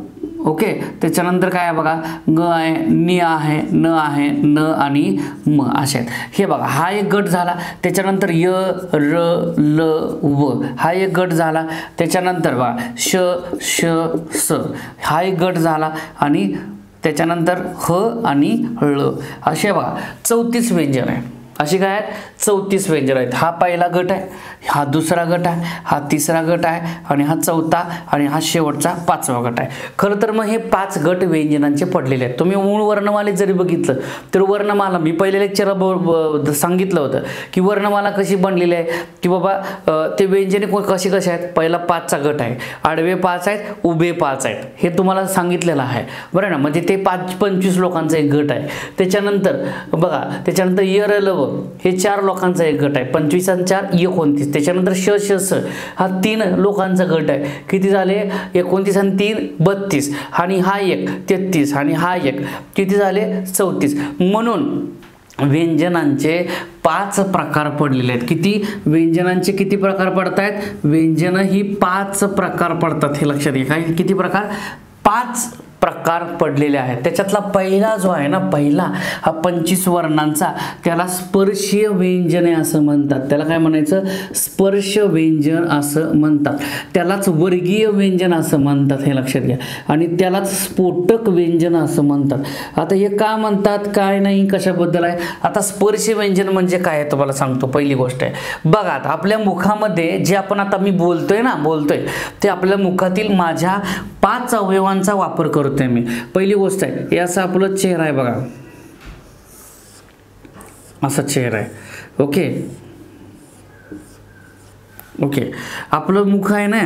A: ओके त्याच्यानंतर काय आहे बघा? ग आहे नि आहे न आहे न आणि म असे आहेत. हे बघा हा एक गट झाला. त्याच्यानंतर य र ल व. हा एक गट झाला. त्याच्यानंतर बघा श श स. हा एक गट झाला आणि त्याच्यानंतर ह आणि ळ असे बघा चौतीस व्यंजन आहे. अशी काय आहेत? चौतीस व्यंजन आहेत. हा पहिला गट आहे हा दुसरा गट आहे हा तिसरा गट आहे आणि हा चौथा आणि हा शेवटचा पाचवा गट आहे. खरं तर मग हे पाच गट व्यंजनांचे पडलेले आहेत. तुम्ही मूळ वर्णमाले जरी बघितलं तर वर्णमाला मी पहिल्या लेक्चरला ब- ब- सांगितलं होतं की वर्णमाला कशी बनलेली आहे की बाबा ते व्यंजने कसे कसे आहेत? पहिला पाचचा गट आहे आडवे पाच आहेत उभे पाच आहेत. हे तुम्हाला सांगितलेलं आहे. बरं ना? म्हणजे ते पाच पंचवीस लोकांचा एक गट आहे. त्याच्यानंतर बघा त्याच्यानंतर यर लव हे चार लोक लोकांचा एक गट आहे. पंचवीस आणि चार एकोणतीस. त्याच्यानंतर श श स हा तीन लोकांचा गट आहे. किती झाले? एकोणतीस आणि तीन बत्तीस. आणि हा एक तेहतीस. आणि हा एक किती झाले? चौतीस. म्हणून व्यंजनांचे पाच प्रकार पडलेले आहेत. किती? व्यंजनांचे किती प्रकार पडत आहेत व्यंजनं ही पाच प्रकार पडतात. हे लक्षात घ्या. काय? किती प्रकार? पाच प्रकार पडलेले आहेत. त्याच्यातला पहिला जो आहे ना पहिला हा पंचवीस वर्णांचा त्याला स्पर्शीय व्यंजने असं म्हणतात. त्याला काय म्हणायचं? स्पर्श व्यंजन असं म्हणतात. त्यालाच वर्गीय व्यंजन असं म्हणतात हे लक्षात घ्या. आणि त्यालाच स्फोटक व्यंजन असं म्हणतात. आता हे का म्हणतात? काय नाही? कशाबद्दल आहे? आता स्पर्श व्यंजन म्हणजे काय आहे तुम्हाला सांगतो पहिली गोष्ट आहे. बघा आता आपल्या मुखामध्ये जे आपण आता मी बोलतोय ना बोलतोय ते आपल्या मुखातील माझ्या पाच अवयवांचा वापर करतो करतोय मी. पहिली गोष्ट आहे हे असं आपलं चेहरा आहे बघा. असा चेहरा आहे. ओके? ओके. आपलं मुख आहे ना?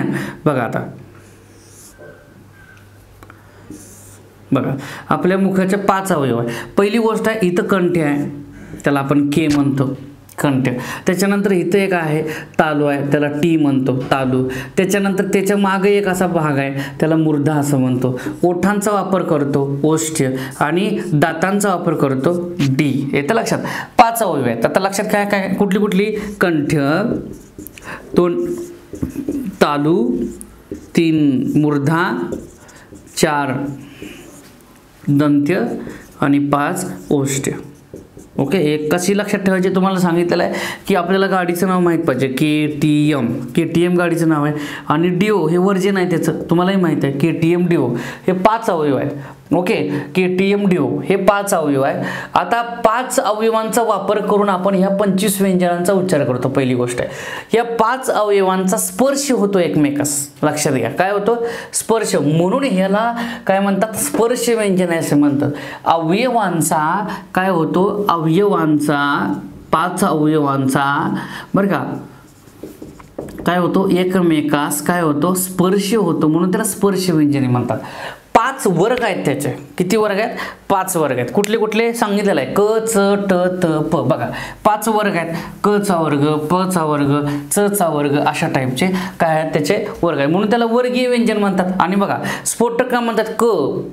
A: बघा आता. बघा आपल्या मुखाच्या पाच अवयव आहे. पहिली गोष्ट आहे इथं कंठे आहे. त्याला आपण के म्हणतो. कंठ त्याच्यानंतर इथं एक आहे तालू आहे त्याला टी म्हणतो तालू. त्याच्यानंतर त्याच्यामागे एक असा भाग आहे त्याला मुर्धा असं म्हणतो. ओठांचा वापर करतो ओष्ठ्य आणि दातांचा वापर करतो डी. येतं लक्षात? पाच अवयव आहेत आता लक्षात काय काय कुठली कुठली? कंठ. दोन तालू. तीन मुर्धा. चार दंत्य. आणि पाच ओष्ठ्य ओके एक कशी लक्षात ठेवायची तुम्हाला सांगितलेलं आहे की आपल्याला गाडीचं नाव माहीत पाहिजे. K T M K T M गाडीचं नाव आहे. आणि डिओ हे वर्जन आहे त्याचं. तुम्हालाही माहीत आहे के टी एम डिओ हे पाच अवयव आहेत. ओके? के टी एम डिओ हे पाच अवयव आहे. आता पाच अवयवांचा वापर करून आपण ह्या पंचवीस व्यंजनांचा उच्चार करतो पहिली गोष्ट आहे. या पाच अवयवांचा स्पर्श होतो एकमेकास. लक्षात घ्या. काय होतो? स्पर्श. म्हणून ह्याला काय म्हणतात? स्पर्श व्यंजन आहे असे म्हणतात. अवयवांचा काय होतो? अवयवांचा पाच अवयवांचा बरं का? काय होतो? एकमेकास काय होतो? स्पर्श होतो. म्हणून त्याला स्पर्श व्यंजने म्हणतात. पाच वर्ग आहेत त्याचे. किती वर्ग आहेत? पाच वर्ग आहेत. कुठले कुठले? सांगितलेलं आहे. क च ट त प. बघा पाच वर्ग आहेत. क चा वर्ग प चा वर्ग च चा वर्ग अशा टाईपचे काय आहेत त्याचे वर्ग आहे म्हणून त्याला वर्गीय व्यंजन म्हणतात. आणि बघा स्फोटक का म्हणतात. क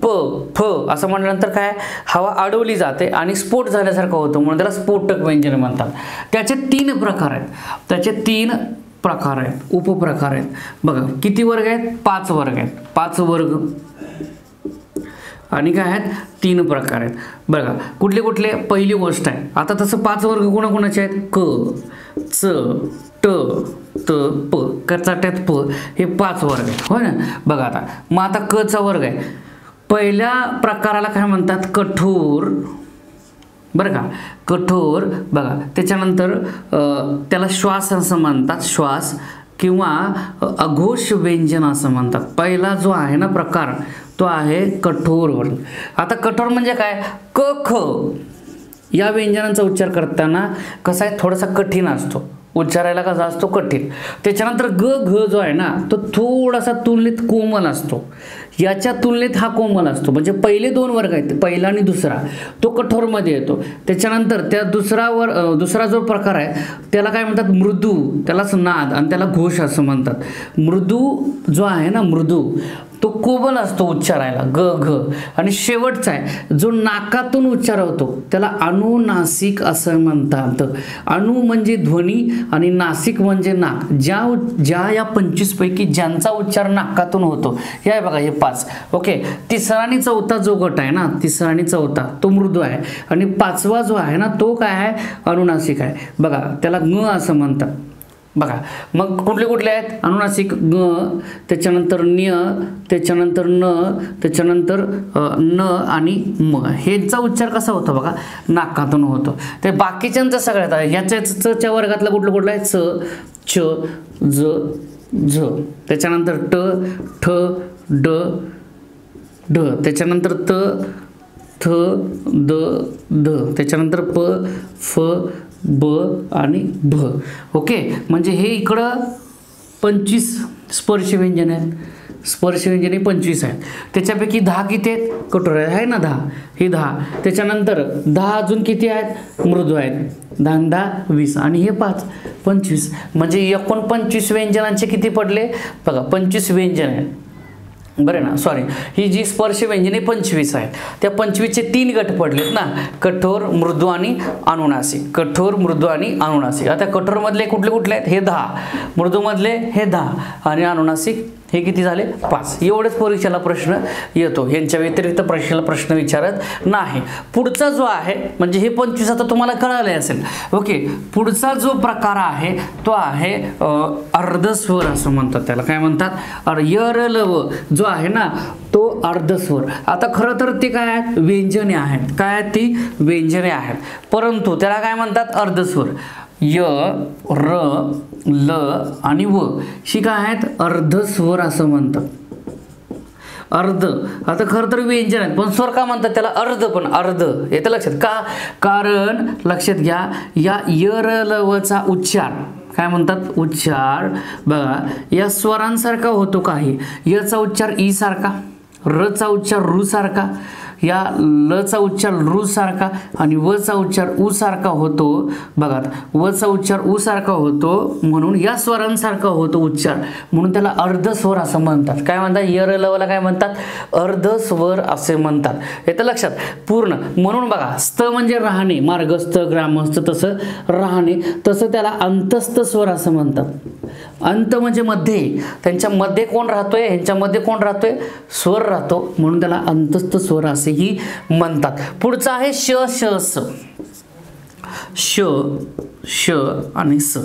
A: प फ असं म्हटल्यानंतर काय? हवा अडवली जाते आणि स्फोट झाल्यासारखं होतं. म्हणून त्याला स्फोटक व्यंजन म्हणतात. त्याचे तीन प्रकार आहेत. त्याचे तीन प्रकार आहेत. उपप्रकार आहेत. बघा किती वर्ग आहेत? पाच वर्ग आहेत. पाच वर्ग आणि काय आहेत? तीन प्रकार आहेत. बघा कुठले कुठले? पहिली गोष्ट आहे. आता तसं पाच वर्ग कोणाकोणाचे आहेत? क च ट त प. कचाट्यात प हे पाच वर्ग आहेत. हो ना? बघा आता. मग आता क चा वर्ग आहे. पहिल्या प्रकाराला काय म्हणतात? कठोर. बरं का? कठोर. बघा त्याच्यानंतर त्याला श्वास असं म्हणतात. श्वास. किंवा अघोष व्यंजन असं म्हणतात. पहिला जो आहे ना प्रकार तो आहे कठोर वर्ण. आता कठोर म्हणजे काय? क ख. या व्यंजनांचा उच्चार करताना कसा आहे? थोडासा कठीण असतो. उच्चारायला कसा असतो? कठीण. त्याच्यानंतर ग घ जो आहे ना तो थोडासा तुलनेत कोमल असतो. याच्या तुलनेत हा कोमल असतो. म्हणजे पहिले दोन वर्ग आहेत पहिला आणि दुसरा. तो कठोरमध्ये येतो. त्याच्यानंतर त्या दुसरावर दुसरा जो प्रकार आहे त्याला काय म्हणतात? मृदू. त्यालाच नाद आणि त्याला घोष असं म्हणतात. मृदू जो आहे ना मृदू तो कोबल असतो उच्चारायला ग घ. आणि शेवटचा आहे जो नाकातून उच्चार होतो त्याला अनुनासिक असं म्हणतात. अणु म्हणजे ध्वनी आणि नासिक म्हणजे नाक. ज्या उच्- ज्या या पंचवीसपैकी ज्यांचा उच्चार नाकातून होतो हे आहे बघा हे पाच. ओके तिसरा आणि चौथा जो गट आहे ना तिसरा आणि चौथा तो मृदू आहे. आणि पाचवा जो आहे ना तो काय आहे? अनुनासिक आहे. बघा त्याला ग असं म्हणतात. बघा मग कुठले कुठले आहेत? अनुनासिक ग त्याच्यानंतर न्य त्याच्यानंतर न त्याच्यानंतर न आणि म. हेचा उच्चार कसा होतो बघा? नाकातून होतो. ते बाकीच्यांचं सगळ्यात आहे. ह्याच्या च्या वर्गातलं कुठलं कुठलं आहे? च छ ज झ. त्याच्यानंतर ट ठ ड ढ. त्याच्यानंतर त थ द ध त्याच्यानंतर प फ ब आणि भ. ओके? म्हणजे हे इकडं पंचवीस स्पर्श व्यंजन आहेत. स्पर्शव्यंजने पंचवीस आहेत. त्याच्यापैकी दहा किती आहेत? कठोर आहेत. आहे ना दहा? हे दहा. त्याच्यानंतर दहा अजून किती आहेत? मृदू आहेत. दहा दहा वीस. आणि हे पाच पंचवीस. म्हणजे एकोणपंचवीस व्यंजनांचे किती पडले? बघा पंचवीस व्यंजन आहेत. बरं ना? सॉरी ही जी स्पर्श व्यंजने पंचवीस आहेत. त्या पंचवीसचे तीन गट पडलेत ना? कठोर मृदू आणि अनुनासिक कठोर मृदू आणि अनुनासिक आता कठोरमधले कुठले कुठले आहेत? हे दहा. मृदूमधले हे दहा आणि अनुनासिक हे किती झाले? पाच. एवढेच परीक्षेला प्रश्न येतो. यांच्या व्यतिरिक्त परीक्षेला प्रश्न विचारत नाही. पुढचा जो आहे म्हणजे हे पंचवीस आता तुम्हाला कळाले असेल. ओके. पुढचा जो प्रकार आहे तो आहे अर्धस्वर असं म्हणतात त्याला. काय म्हणतात? यरलव यर लव जो आहे ना तो अर्धस्वर. आता खरं तर ते काय आहेत? व्यंजने आहेत. काय आहेत ती? व्यंजने आहेत. परंतु त्याला काय म्हणतात? अर्धस्वर. य र ल आणि व. ही काय आहेत? अर्धस्वर असं म्हणतात. अर्ध. आता खरं तर व्यंजन आहेत पण स्वर का म्हणतात त्याला? अर्ध पण अर्ध. येतं लक्षात. का? कारण लक्षात घ्या या य र ल वचा उच्चार. काय म्हणतात? उच्चार. बघा या स्वरांसारखा होतो काही. यचा उच्चार ई सारखा रचा उच्चार रू सारखा या लचा उच्चार रू सारखा आणि वचा उच्चार ऊ सारखा होतो. बघा वचा उच्चार उ सारखा होतो म्हणून या स्वरांसारखा होतो उच्चार. म्हणून त्याला अर्धस्वर असं म्हणतात. काय म्हणतात? यर लवला काय म्हणतात? अर्धस्वर असे म्हणतात. येतं लक्षात. पूर्ण. म्हणून बघा स्त म्हणजे राहणे. मार्गस्थ ग्रामस्थ तसं राहणे. तसं त्याला अंतस्थ स्वर असं म्हणतात. अंत म्हणजे मध्ये. त्यांच्या मध्ये कोण राहतोय? ह्यांच्यामध्ये कोण राहतोय? स्वर राहतो. म्हणून त्याला अंतस्थ स्वर असं असेही म्हणतात. पुढचं आहे श श स. श श आणि स.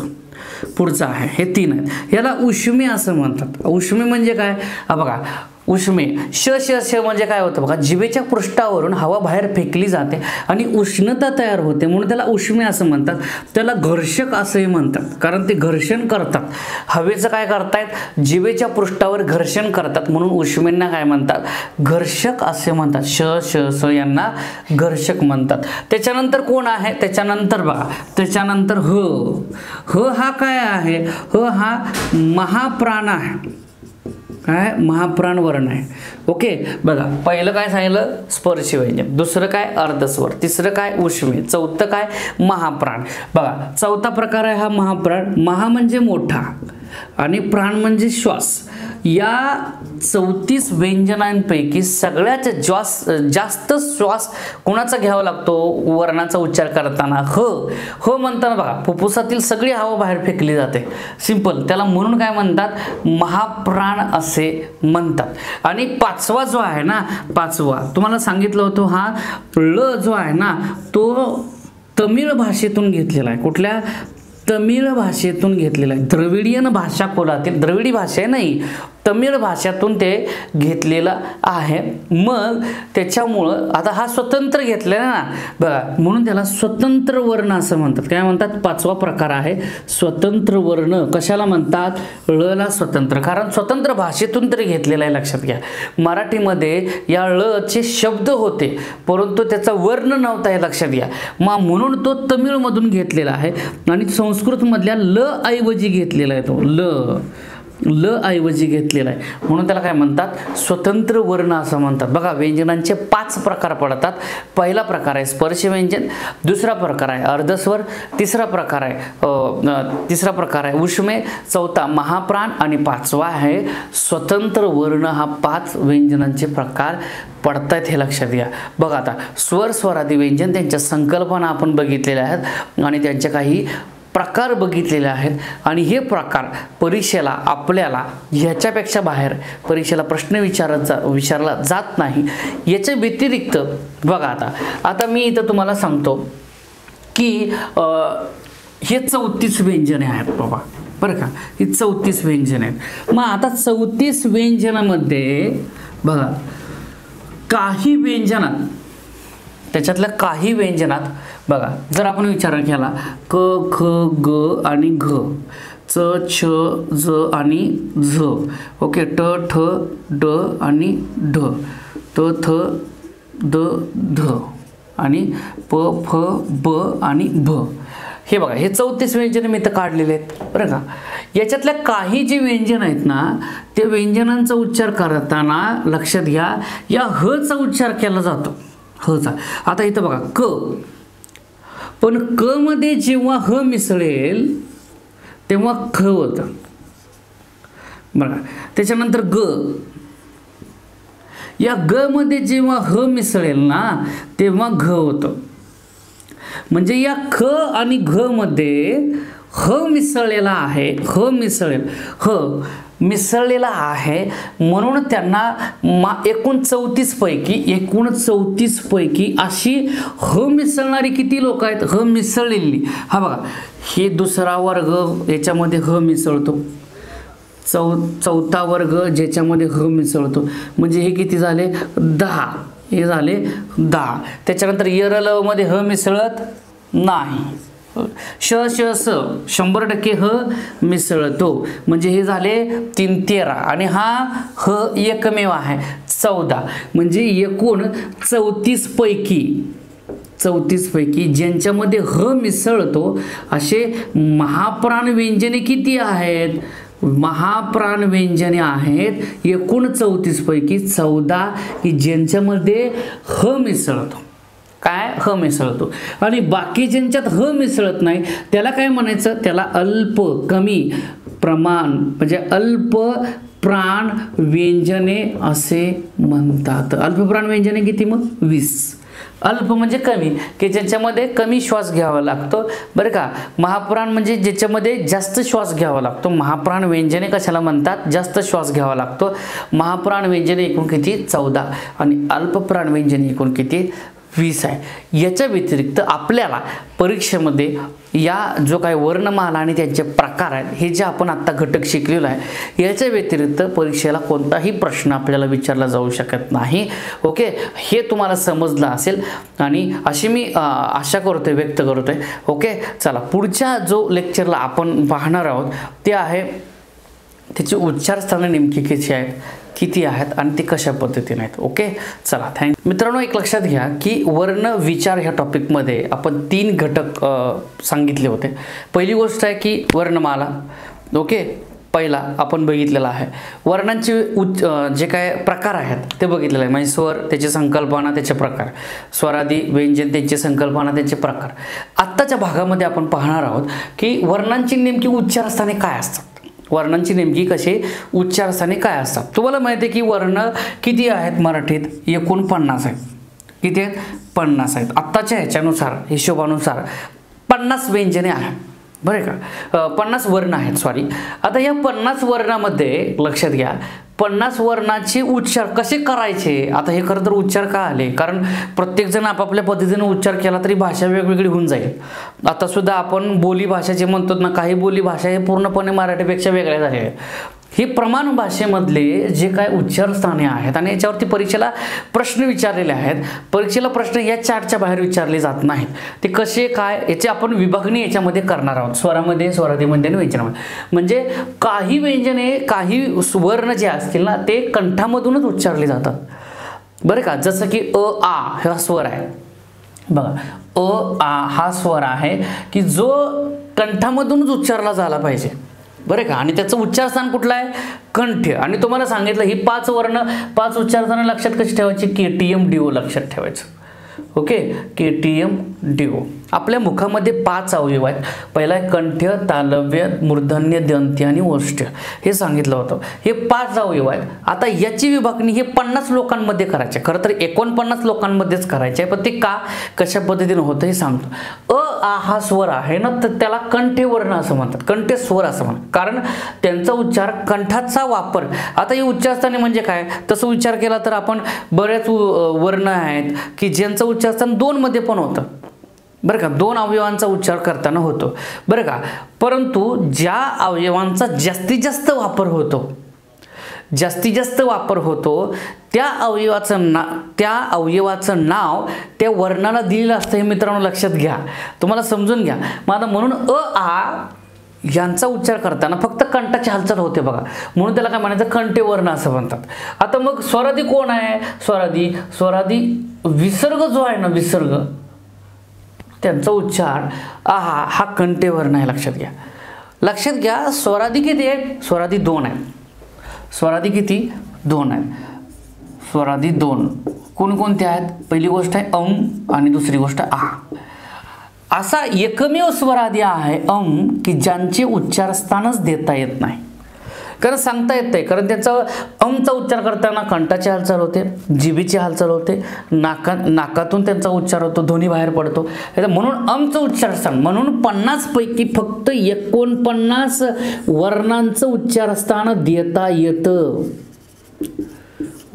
A: पुढचं आहे. हे तीन आहेत. याला उष्मी असं म्हणतात. उष्मी म्हणजे काय? बघा. उष्मे. श श श म्हणजे काय होतं बघा जिभेच्या पृष्ठावरून हवा बाहेर फेकली जाते आणि उष्णता तयार होते. म्हणून त्याला उष्मे असं म्हणतात. त्याला घर्षक असंही म्हणतात. कारण ते घर्षण करतात. हवेचं काय करतायत? जिभेच्या पृष्ठावर घर्षण करतात. म्हणून उष्मेंना काय म्हणतात? घर्षक असे म्हणतात. श श स यांना घर्षक म्हणतात. त्याच्यानंतर कोण आहे? त्याच्यानंतर बघा. त्याच्यानंतर ह. ह हा काय आहे? ह हा महाप्राण आहे. काय? महाप्राण वर्ण आहे. ओके बघा पहिलं काय सांगितलं? स्पर्श दुसरं काय? अर्धस्वर. तिसरं काय? उष्मे. चौथं काय? महाप्राण. बघा चौथा प्रकार आहे हा महाप्राण. महा म्हणजे मोठा आणि प्राण म्हणजे श्वास. या चौतीस व्यंजनांपैकी सगळ्यात ज्वास जास्त श्वास कोणाचा घ्यावा लागतो? वर्णाचा उच्चार करताना. ह. ह म्हणताना बघा फुफ्फुसातील सगळी हवा बाहेर फेकली जाते. सिंपल त्याला म्हणून काय म्हणतात? महाप्राण असे म्हणतात. आणि पाचवा जो आहे ना पाचवा. तुम्हाला सांगितलं होतं हा? ल जो आहे ना तो तमिळ भाषेतून घेतलेला आहे. कुठल्या? तमिळ भाषेतून घेतलेला आहे. द्रविडियन भाषा कोलातील द्रविडी भाषा नाही तमिळ भाषेतून ते घेतलेलं आहे. मग त्याच्यामुळं आता हा स्वतंत्र घेतलेला ना. बघा म्हणून त्याला स्वतंत्र वर्ण असं म्हणतात. काय म्हणतात? पाचवा प्रकार आहे. स्वतंत्र वर्ण कशाला म्हणतात? ळला स्वतंत्र. कारण स्वतंत्र भाषेतून तरी घेतलेला आहे लक्षात घ्या. मराठीमध्ये या ळचे शब्द होते परंतु त्याचा वर्ण नव्हता हे लक्षात घ्या. मग म्हणून तो तमिळमधून घेतलेला आहे. आणि संस्कृतमधल्या ल ऐवजी घेतलेला आहे तो. ल. ल ऐवजी घेतलेला आहे. म्हणून त्याला काय म्हणतात? स्वतंत्र वर्ण असं म्हणतात. बघा व्यंजनांचे पाच प्रकार पडतात. पहिला प्रकार आहे स्पर्श व्यंजन दुसरा प्रकार आहे अर्धस्वर तिसरा प्रकार आहे तिसरा प्रकार आहे उष्मे चौथा महाप्राण आणि पाचवा आहे स्वतंत्र वर्ण. हा पाच व्यंजनांचे प्रकार पडतायत हे लक्षात घ्या. बघा आता स्वर स्वरादी व्यंजन त्यांच्या संकल्पना आपण बघितलेल्या आहेत आणि त्यांच्या काही प्रकार बघितलेले आहेत. आणि हे प्रकार परीक्षेला आपल्याला ह्याच्यापेक्षा बाहेर परीक्षेला प्रश्न विचारत जा विचारला जात नाही. याच्या व्यतिरिक्त बघा आता. आता मी इथं तुम्हाला सांगतो की हे चौतीस व्यंजने आहेत बाबा. बरं का? ही चौतीस व्यंजने आहेत. मग आता चौतीस व्यंजनामध्ये बघा काही व्यंजनात त्याच्यातल्या काही व्यंजनात बघा जर आपण विचार केला क ख ग आणि घ च छ ज आणि झ ओके ट ठ ड आणि ढ त थ द ध आणि प फ ब आणि भ. हे बघा हे चौतीस व्यंजन मी इथं काढलेले आहेत बरं का? याच्यातल्या काही जे व्यंजन आहेत ना ते व्यंजनांचा उच्चार करताना लक्षात घ्या या हचा उच्चार केला जातो. हचा आता इथं बघा क पण क मध्ये जेव्हा ह मिसळेल तेव्हा ख होतं. बघा त्याच्यानंतर ग. या ग मध्ये जेव्हा ह मिसळेल ना तेव्हा घ होतं. म्हणजे या ख आणि घ मध्ये ह मिसळलेला आहे ह मिसळेल. ह मिसळलेला आहे. म्हणून त्यांना मा एकूण चौतीसपैकी एकूण चौतीसपैकी अशी ह मिसळणारी किती लोक आहेत? ह मिसळलेली. हा बघा हे दुसरा वर्ग याच्यामध्ये ह मिसळतो. चौ चौथा वर्ग ज्याच्यामध्ये ह मिसळतो. म्हणजे हे किती झाले? दहा. हे झाले दहा. त्याच्यानंतर यरलमध्ये ह मिसळत नाही. श श स शंभर टक्के ह मिसळतो. म्हणजे हे झाले तीन तेरा. आणि हा ह एकमेव आहे चौदा. म्हणजे एकूण चौतीसपैकी चौतीसपैकी ज्यांच्यामध्ये ह मिसळतो असे महाप्राण व्यंजने किती आहेत? महाप्राण व्यंजने आहेत एकूण चौतीसपैकी चौदा की ज्यांच्यामध्ये ह मिसळतो. काय? ह मिसळतो. आणि बाकी ज्यांच्यात ह मिसळत नाही त्याला काय म्हणायचं? त्याला अल्प कमी प्रमाण म्हणजे अल्प प्राण व्यंजने असे म्हणतात. अल्पप्राण व्यंजने किती मग? वीस. अल्प म्हणजे कमी की ज्याच्यामध्ये कमी श्वास घ्यावा लागतो. बरं का? महाप्राण म्हणजे ज्याच्यामध्ये जास्त श्वास घ्यावा लागतो. महाप्राण व्यंजने कशाला म्हणतात? जास्त श्वास घ्यावा लागतो. महाप्राण व्यंजने एकूण किती? चौदा. आणि अल्पप्राण व्यंजने एकूण किती? वीस आहे. याच्या व्यतिरिक्त आपल्याला परीक्षेमध्ये या जो काही वर्णमाला आणि त्यांचे प्रकार आहेत हे जे आपण आत्ता घटक शिकलेलो आहे याच्या व्यतिरिक्त परीक्षेला कोणताही प्रश्न आपल्याला विचारला जाऊ शकत नाही. ओके? हे तुम्हाला समजलं असेल आणि अशी मी आशा करतोय व्यक्त करतोय. ओके? चला पुढच्या जो लेक्चरला आपण पाहणार आहोत ते आहे त्याची उच्चारस्थानं नेमकी कशी आहेत? किती आहेत आणि ते कशा पद्धतीने आहेत. ओके चला थँक मित्रांनो एक लक्षात घ्या की वर्ण विचार ह्या टॉपिकमध्ये आपण तीन घटक सांगितले होते. पहिली गोष्ट आहे की वर्णमाला. ओके पहिला आपण बघितलेला आहे. वर्णांचे उच्च जे काय प्रकार आहेत ते बघितलेले आहे. म्हणजे स्वर त्याची संकल्पना त्याचे प्रकार. स्वरादी व्यंजन त्यांची संकल्पना त्यांचे प्रकार. आत्ताच्या भागामध्ये आपण पाहणार आहोत की वर्णांची नेमकी उच्चारस्थाने काय असतात. वर्णांची नेमकी कशी उच्चारस्थाने काय असतात? तुम्हाला माहिती आहे की वर्ण किती आहेत मराठीत? एकूण पन्नास आहेत. किती आहेत? पन्नास आहेत. आत्ताच्या ह्याच्यानुसार हिशोबानुसार पन्नास व्यंजने आहेत. बरे का? पन्नास वर्ण आहेत सॉरी आता या पन्नास वर्णामध्ये लक्षात घ्या पन्नास वर्णाचे उच्चार कसे करायचे? आता हे खरं तर उच्चार का आले? कारण प्रत्येकजण आपापल्या पद्धतीने उच्चार केला तरी भाषा वेगवेगळी होऊन जाईल. आतासुद्धा आपण बोली भाषा जे म्हणतो ना काही बोली भाषा हे पूर्णपणे मराठीपेक्षा वेगळ्या झालेल्या आहेत. हे प्रमाण भाषेमधले जे काय उच्चारस्थाने आहेत आणि याच्यावरती परीक्षेला प्रश्न विचारलेले आहेत. परीक्षेला प्रश्न या चार्टच्या बाहेर विचारले जात नाहीत. ते कसे काय याची आपण विभागणी याच्यामध्ये करणार आहोत. स्वरामध्ये स्वराधीमध्ये आणि व्यंजनामध्ये म्हणजे काही व्यंजने काही सुवर्ण जे असतील ना ते कंठामधूनच उच्चारले जातात. बरं का? जसं की अ आ हा स्वर आहे. बघा अ आ हा स्वर आहे की जो कंठामधूनच उच्चारला झाला पाहिजे. बरं का? आणि त्याचं उच्चारस्थान कुठलं आहे? कंठ्य आणि तुम्हाला सांगितलं ही पाच वर्ण पाच उच्चारस्थानं लक्षात कशी ठेवायची? K T M D O लक्षात ठेवायचं. Okay? K T M D O आपल्या मुखामध्ये पाच अवयव आहेत. पहिला आहे कंठ तालव्य मूर्धन्य दंत्य आणि ओष्ठ हे सांगितलं होतं. हे पाच अवयव आहेत. आता याची विभागणी हे पन्नास लोकांमध्ये करायचे खरं तर एकोणपन्नास लोकांमध्येच करायचे आहे पण ते का कशा पद्धतीने होतं हे सांगतो. अ आ हा स्वर आहे ना तर त्याला कंठे वर्ण असं म्हणतात. कंठे स्वर असं म्हणतात. कारण त्यांचा उच्चार कंठाचा वापर. आता हे उच्चारस्थाने म्हणजे काय? तसं उच्चार केला तर आपण बऱ्याच वर्ण आहेत की ज्यांचा उच्चारस्थान दोनमध्ये पण होतं. बरं का? दोन अवयवांचा उच्चार करताना होतो. बरं का? परंतु ज्या अवयवांचा जास्तीत जास्त वापर होतो जास्तीत जास्त वापर होतो त्या अवयवाचं ना त्या अवयवाचं नाव त्या वर्णाला दिलेलं असतं हे मित्रांनो लक्षात घ्या. तुम्हाला समजून घ्या. मग आता म्हणून अ आ यांचा उच्चार करताना फक्त कंठाची हालचाल होते बघा. म्हणून त्याला काय म्हणायचं? कंठेवर्ण असं म्हणतात. आता मग स्वरादी कोण आहे? स्वरादी स्वरादी विसर्ग जो आहे ना विसर्ग त्यांचा उच्चार आहा हा कंठेवर्ण आहे लक्षात घ्या. लक्षात घ्या स्वराधी किती आहेत स्वरादी दोन आहेत स्वराधी किती? दोन आहेत स्वराधी दोन. कोणकोणते आहेत? पहिली गोष्ट आहे अम आणि दुसरी गोष्ट आहा. असा एकमेव स्वरादी आहे अम की ज्यांचे उच्चारस्थानच देता येत नाही. कारण सांगता येत नाही. कारण त्याचं अमचा उच्चार करताना कंठाची हालचाल होते जिबीची हालचाल होते नाका नाकातून त्यांचा उच्चार होतो ध्वनी बाहेर पडतो. म्हणून अमचं उच्चारस्थान म्हणून पन्नासपैकी फक्त एकोणपन्नास वर्णांचं उच्चारस्थान देता येतं.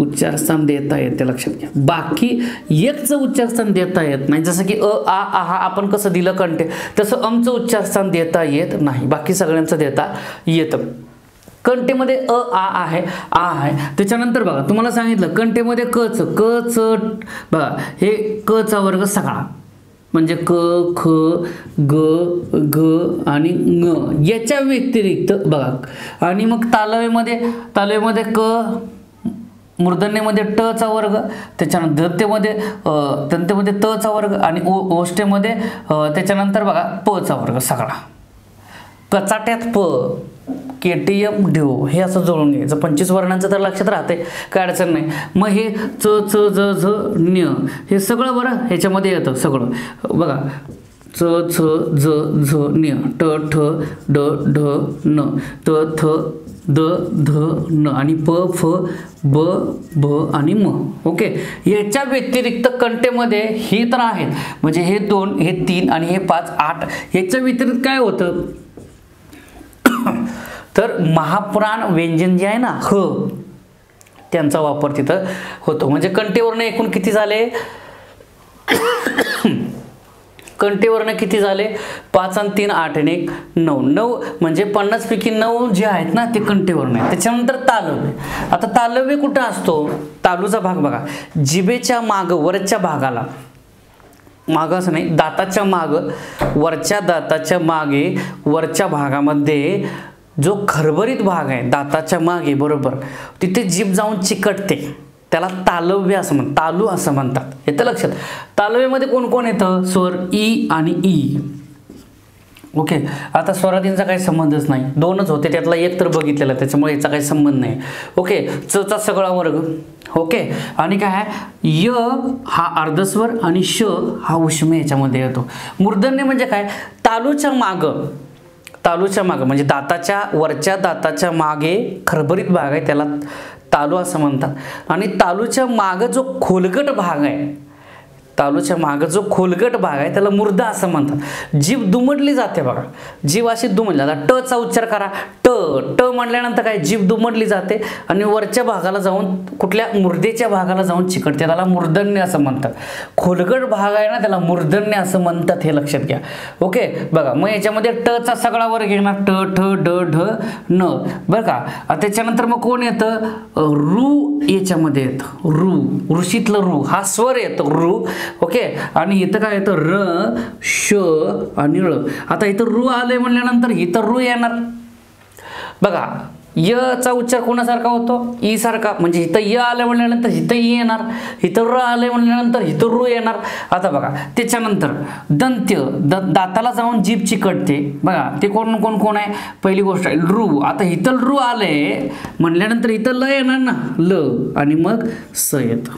A: उच्चारस्थान देता येते लक्षात घ्या. बाकी एकचं उच्चारस्थान देता येत नाही. जसं की अ आ आ हा आपण कसं दिलं कंटे तसं अमचं उच्चारस्थान देता येत नाही. बाकी सगळ्यांचं देता येतं. कंटेमध्ये अ आ आहे आ आहे. त्याच्यानंतर बघा तुम्हाला सांगितलं कंटेमध्ये कच क च बघा हे क चा वर्ग सगळा. म्हणजे क ख ग ग आणि ग याच्या व्यतिरिक्त बघा. आणि मग तालवेमध्ये तालवेमध्ये क मूर्धन्यमध्ये ट चा वर्ग त्याच्यानंतर दत्तेमध्ये दंतेमध्ये त चा वर्ग आणि ओ ओष्टेमध्ये त्याच्यानंतर बघा प चा वर्ग सगळा. कचाट्यात प के टी एम ढेव हे असं जोडून घ्यायचं. पंचवीस वर्णांचं तर लक्षात राहते काय अडचण नाही. मग हे च च ज झ न्य हे सगळं बरं ह्याच्यामध्ये येतं सगळं. बघा च छ ज झ न्य ट ठ ड ढ न त थ द ध न आणि प फ ब भ आणि म ओके याच्या व्यतिरिक्त कंटेमध्ये हे तर आहेत म्हणजे हे दोन हे तीन आणि हे पाच आठ ह्याच्या व्यतिरिक्त काय होतं तर महाप्राण व्यंजन जे आहे ना ह त्यांचा वापर तिथं होतो म्हणजे कंटेवरनं एकूण किती झाले कंटेवरनं किती झाले? पाच आणि तीन आठ आणि एक नऊ. नऊ म्हणजे पन्नास पैकी नऊ जे आहेत ना ते कंटेवरनं आहे त्याच्यानंतर तालव्य. आता तालव्य कुठं असतो? तालूचा भाग बघा. जिबेच्या माग वरच्या भागाला. मागं असं नाही दाताच्या माग वरच्या दाताच्या मागे वरच्या भागामध्ये जो खरबरीत भाग आहे दाताच्या मागे बरोबर तिथे जीभ जाऊन चिकटते. त्याला तालव्य असं म्हण तालू असं म्हणतात. येतं लक्षात? तालव्यामध्ये कोण कोण येतं? स्वर ई आणि ई. ओके. आता स्वरादींचा काही संबंधच नाही. दोनच होते त्यातला एक तर बघितलेला त्याच्यामुळे याचा काही संबंध नाही. ओके. चचा सगळा वर्ग. ओके. आणि काय आहे? य हा अर्धस्वर आणि श हा उष्म याच्यामध्ये येतो. मूर्धन्य म्हणजे काय? तालूच्या मागं. तालूच्या मागं. म्हणजे दाताच्या वरच्या दाताच्या मागे खरभरीत भाग आहे त्याला तालू असं म्हणतात. आणि तालूच्या मागं जो खोलगट भाग आहे तालूच्या मागं जो खोलगट भाग आहे त्याला मुर्दा असं म्हणतात. जीभ दुमडली जाते बघा. जीभ अशी दुमडली आता टचा उच्चार करा. ट ट म्हटल्यानंतर काय? जीभ दुमडली जाते आणि वरच्या भागाला जाऊन कुठल्या मुर्देच्या भागाला जाऊन चिकटते त्याला मुर्दन्य असं म्हणतात. खोलगट भाग आहे ना त्याला मुर्दन्य असं म्हणतात हे लक्षात घ्या. ओके? बघा मग याच्यामध्ये टचा सगळा वर्ग घेणार ट ठ ड ढ न. बरं का? त्याच्यानंतर मग कोण येतं? रू याच्यामध्ये येतं. रू. ऋषीतलं रू. हा स्वर येतो. रू. ओके? आणि इथं काय येतं? र श आणि ळ. आता इथं रु आलंय म्हणल्यानंतर इथं रु येणार. बघा य चा उच्चार कोणासारखा होतो? ई सारखा. म्हणजे इथं य आलं म्हणल्यानंतर इथं ई येणार. इथं र आलं म्हणल्यानंतर इथं रु येणार. आता बघा त्याच्यानंतर दंत्य द दाताला जाऊन जीभ चिकटते. बघा ते कोण कोण कोण आहे? पहिली गोष्ट आहे रु. आता इथं रु आलंय म्हणल्यानंतर इथं ल येणार ना? ल. आणि मग स येतं.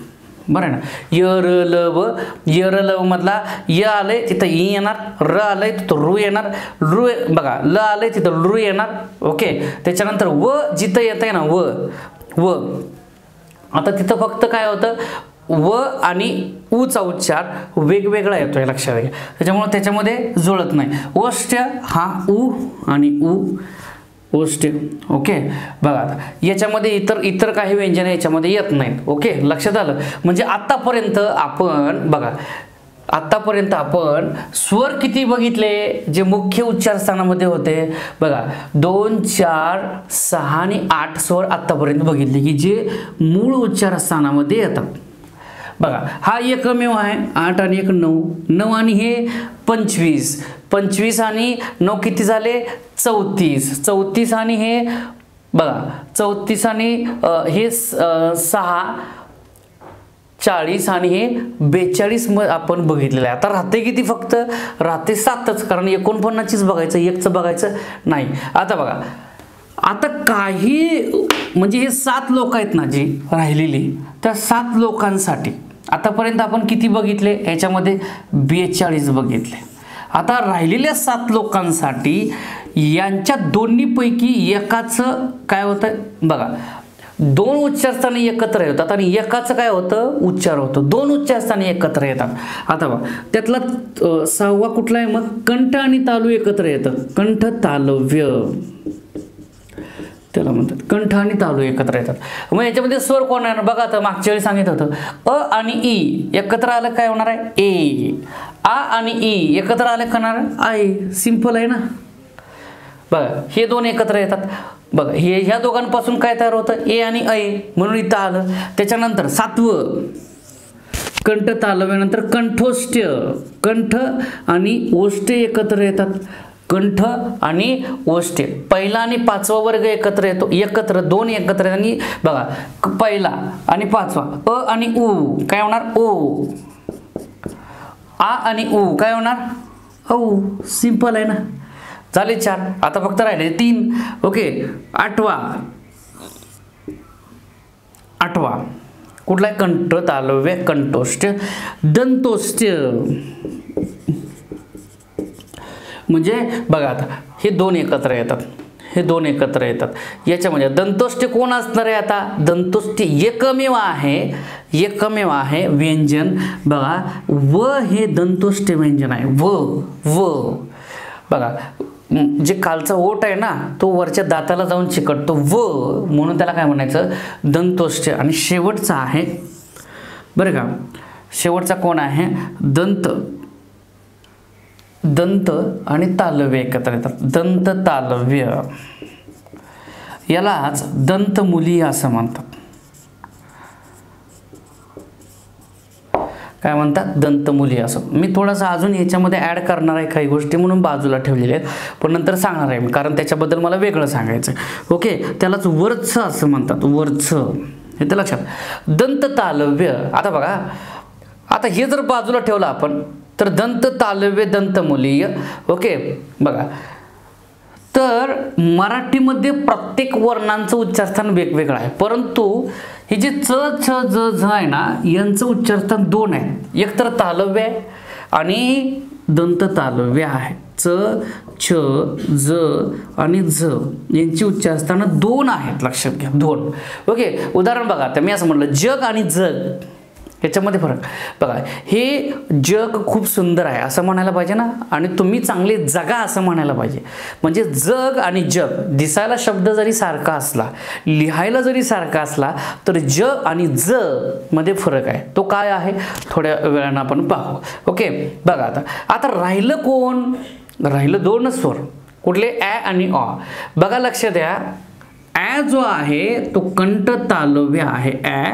A: बरं ना. य र ल व य र ल मधला य आलंय तिथं ई येणार र आलंय तिथं रु येणार रु बघा ल आलंय तिथं रु येणार ओके. त्याच्यानंतर व जिथं येत आहे ना व व. आता तिथं फक्त काय होतं व आणि ऊचा उच्चार वेगवेगळा येतोय लक्षात घ्या. त्याच्यामुळं त्याच्यामध्ये जुळत नाही. ओष्ट हा ऊ आणि ऊ ओष्ट ओके बघा आता. याच्यामध्ये इतर इतर काही व्यंजन याच्यामध्ये येत नाहीत. ओके लक्षात आलं? म्हणजे आत्तापर्यंत आपण बघा. आत्तापर्यंत आपण स्वर किती बघितले? जे मुख्य उच्चारस्थानामध्ये होते. बघा. दोन चार सहा आणि आठ स्वर आत्तापर्यंत बघितले की जे मूळ उच्चारस्थानामध्ये येतात. बघा. हा एकमेव आहे. आठ आणि एक नऊ. नऊ आणि हे पंचवीस. पंचवीस आणि नऊ किती झाले? चौतीस. चौतीस आणि हे बघा चौतीस आणि हे सहा चाळीस आणि हे बेचाळीस म आपण बघितलेलं आहे. आता राहते किती फक्त? राहते सातच कारण एकोणपन्नासचीच बघायचं एकचं बघायचं नाही. आता बघा आता काही म्हणजे हे सात लोक आहेत ना जी राहिलेली त्या सात लोकांसाठी आतापर्यंत आपण किती बघितले? याच्यामध्ये बेचाळीस बघितले. आता राहिलेल्या सात लोकांसाठी यांच्या दोन्हीपैकी एकाचं काय होतं? बघा दोन उच्चारस्थाने एकत्र येतात आणि एकाचं काय होतं? उच्चार होतं. दोन उच्चारस्थाने एकत्र येतात. आता बघा त्यातला सहावा कुठला आहे मग? कंठ आणि तालू एकत्र येतं. कंठ तालव्य. त्याला म्हणतात कंठ आणि तालू एकत्र येतात. मग याच्यामध्ये स्वर कोण आहे? बघा आता मागच्या वेळी सांगित होतं अ आणि ई एकत्र आलं काय होणार आहे? ए. आ आणि ई एकत्र आलं करणार आय. सिंपल आहे ना? बघा हे दोन एकत्र येतात. बघा हे ह्या दोघांपासून काय तयार होतं? ए आणि ऐ म्हणून इथं आलं. त्याच्यानंतर सातवं. कंठ तालव्यानंतर कंठोष्ट्य. कंठ आणि ओष्टे एकत्र येतात. कंठ आणि ओष्ठे पहिला आणि पाचवा वर्ग एकत्र येतो. एकत्र दोन एकत्र आणि बघा पहिला आणि पाचवा. अ आणि उ. काय होणार? ओ आ आणि उ. काय होणार? औ. सिंपल आहे ना? झाले चार. आता फक्त राहिले तीन. ओके. आठवा. आठवा. कुठला आहे? कंठ तालव्य कंठोष्ट दंतोष्ट म्हणजे बघा आता हे दोन एकत्र येतात. हे दोन एकत्र येतात. याच्यामध्ये दंतोष्टी कोण असणार आहे आता? दंतोष्टी एकमेव आहे एकमेव आहे व्यंजन. बघा व हे दंतोष्टी व्यंजन आहे. व व. बघा जे कालचा ओट आहे ना तो वरच्या दाताला जाऊन चिकटतो. व म्हणून त्याला काय म्हणायचं? दंतोष्ट. आणि शेवटचा आहे बरं का? शेवटचा कोण आहे? दंत. दंत आणि तालव्य एकत्र येतात. दंत तालव्य. यालाच दंतमुली असं म्हणतात. काय म्हणतात? दंतमुली असं. मी थोडासा अजून याच्यामध्ये ॲड करणार आहे काही गोष्टी म्हणून बाजूला ठेवलेल्या आहेत. पण नंतर सांगणार आहे मी कारण त्याच्याबद्दल मला वेगळं सांगायचं आहे ओके? त्यालाच वरचं असं म्हणतात. वरचं. हे तर लक्षात. दंत तालव्य. आता बघा. आता हे जर बाजूला ठेवलं आपण तर दंत तालव्य दंतमुलीय ओके? बघा. तर मराठीमध्ये प्रत्येक वर्णांचं उच्चारस्थान वेगवेगळं आहे. परंतु हे जे च छ ज झ आहे ना यांचं उच्चारस्थान दोन आहे. एक तर तालव्य आहे आणि दंत तालव्य आहे. च छ ज आणि झ यांची उच्चारस्थानं दोन आहेत. लक्षात घ्या दोन. ओके? उदाहरण बघा. आता मी असं म्हटलं जग आणि जग. याच्यामध्ये फरक. बघा हे जग खूप सुंदर आहे असं म्हणायला पाहिजे ना? आणि तुम्ही चांगले जगा असं म्हणायला पाहिजे. म्हणजे जग आणि जग दिसायला शब्द जरी सारखा असला लिहायला जरी सारखा असला तर ज आणि ज मध्ये फरक आहे. तो काय आहे? थोड्या वेळानं आपण पाहू. ओके? बघा आता. आता राहिलं कोण? राहिलं दोनच स्वर. कुठले? ॲ आणि ऑ बघा लक्ष द्या. ॲ जो आहे तो कंठ तालव्य आहे ॲ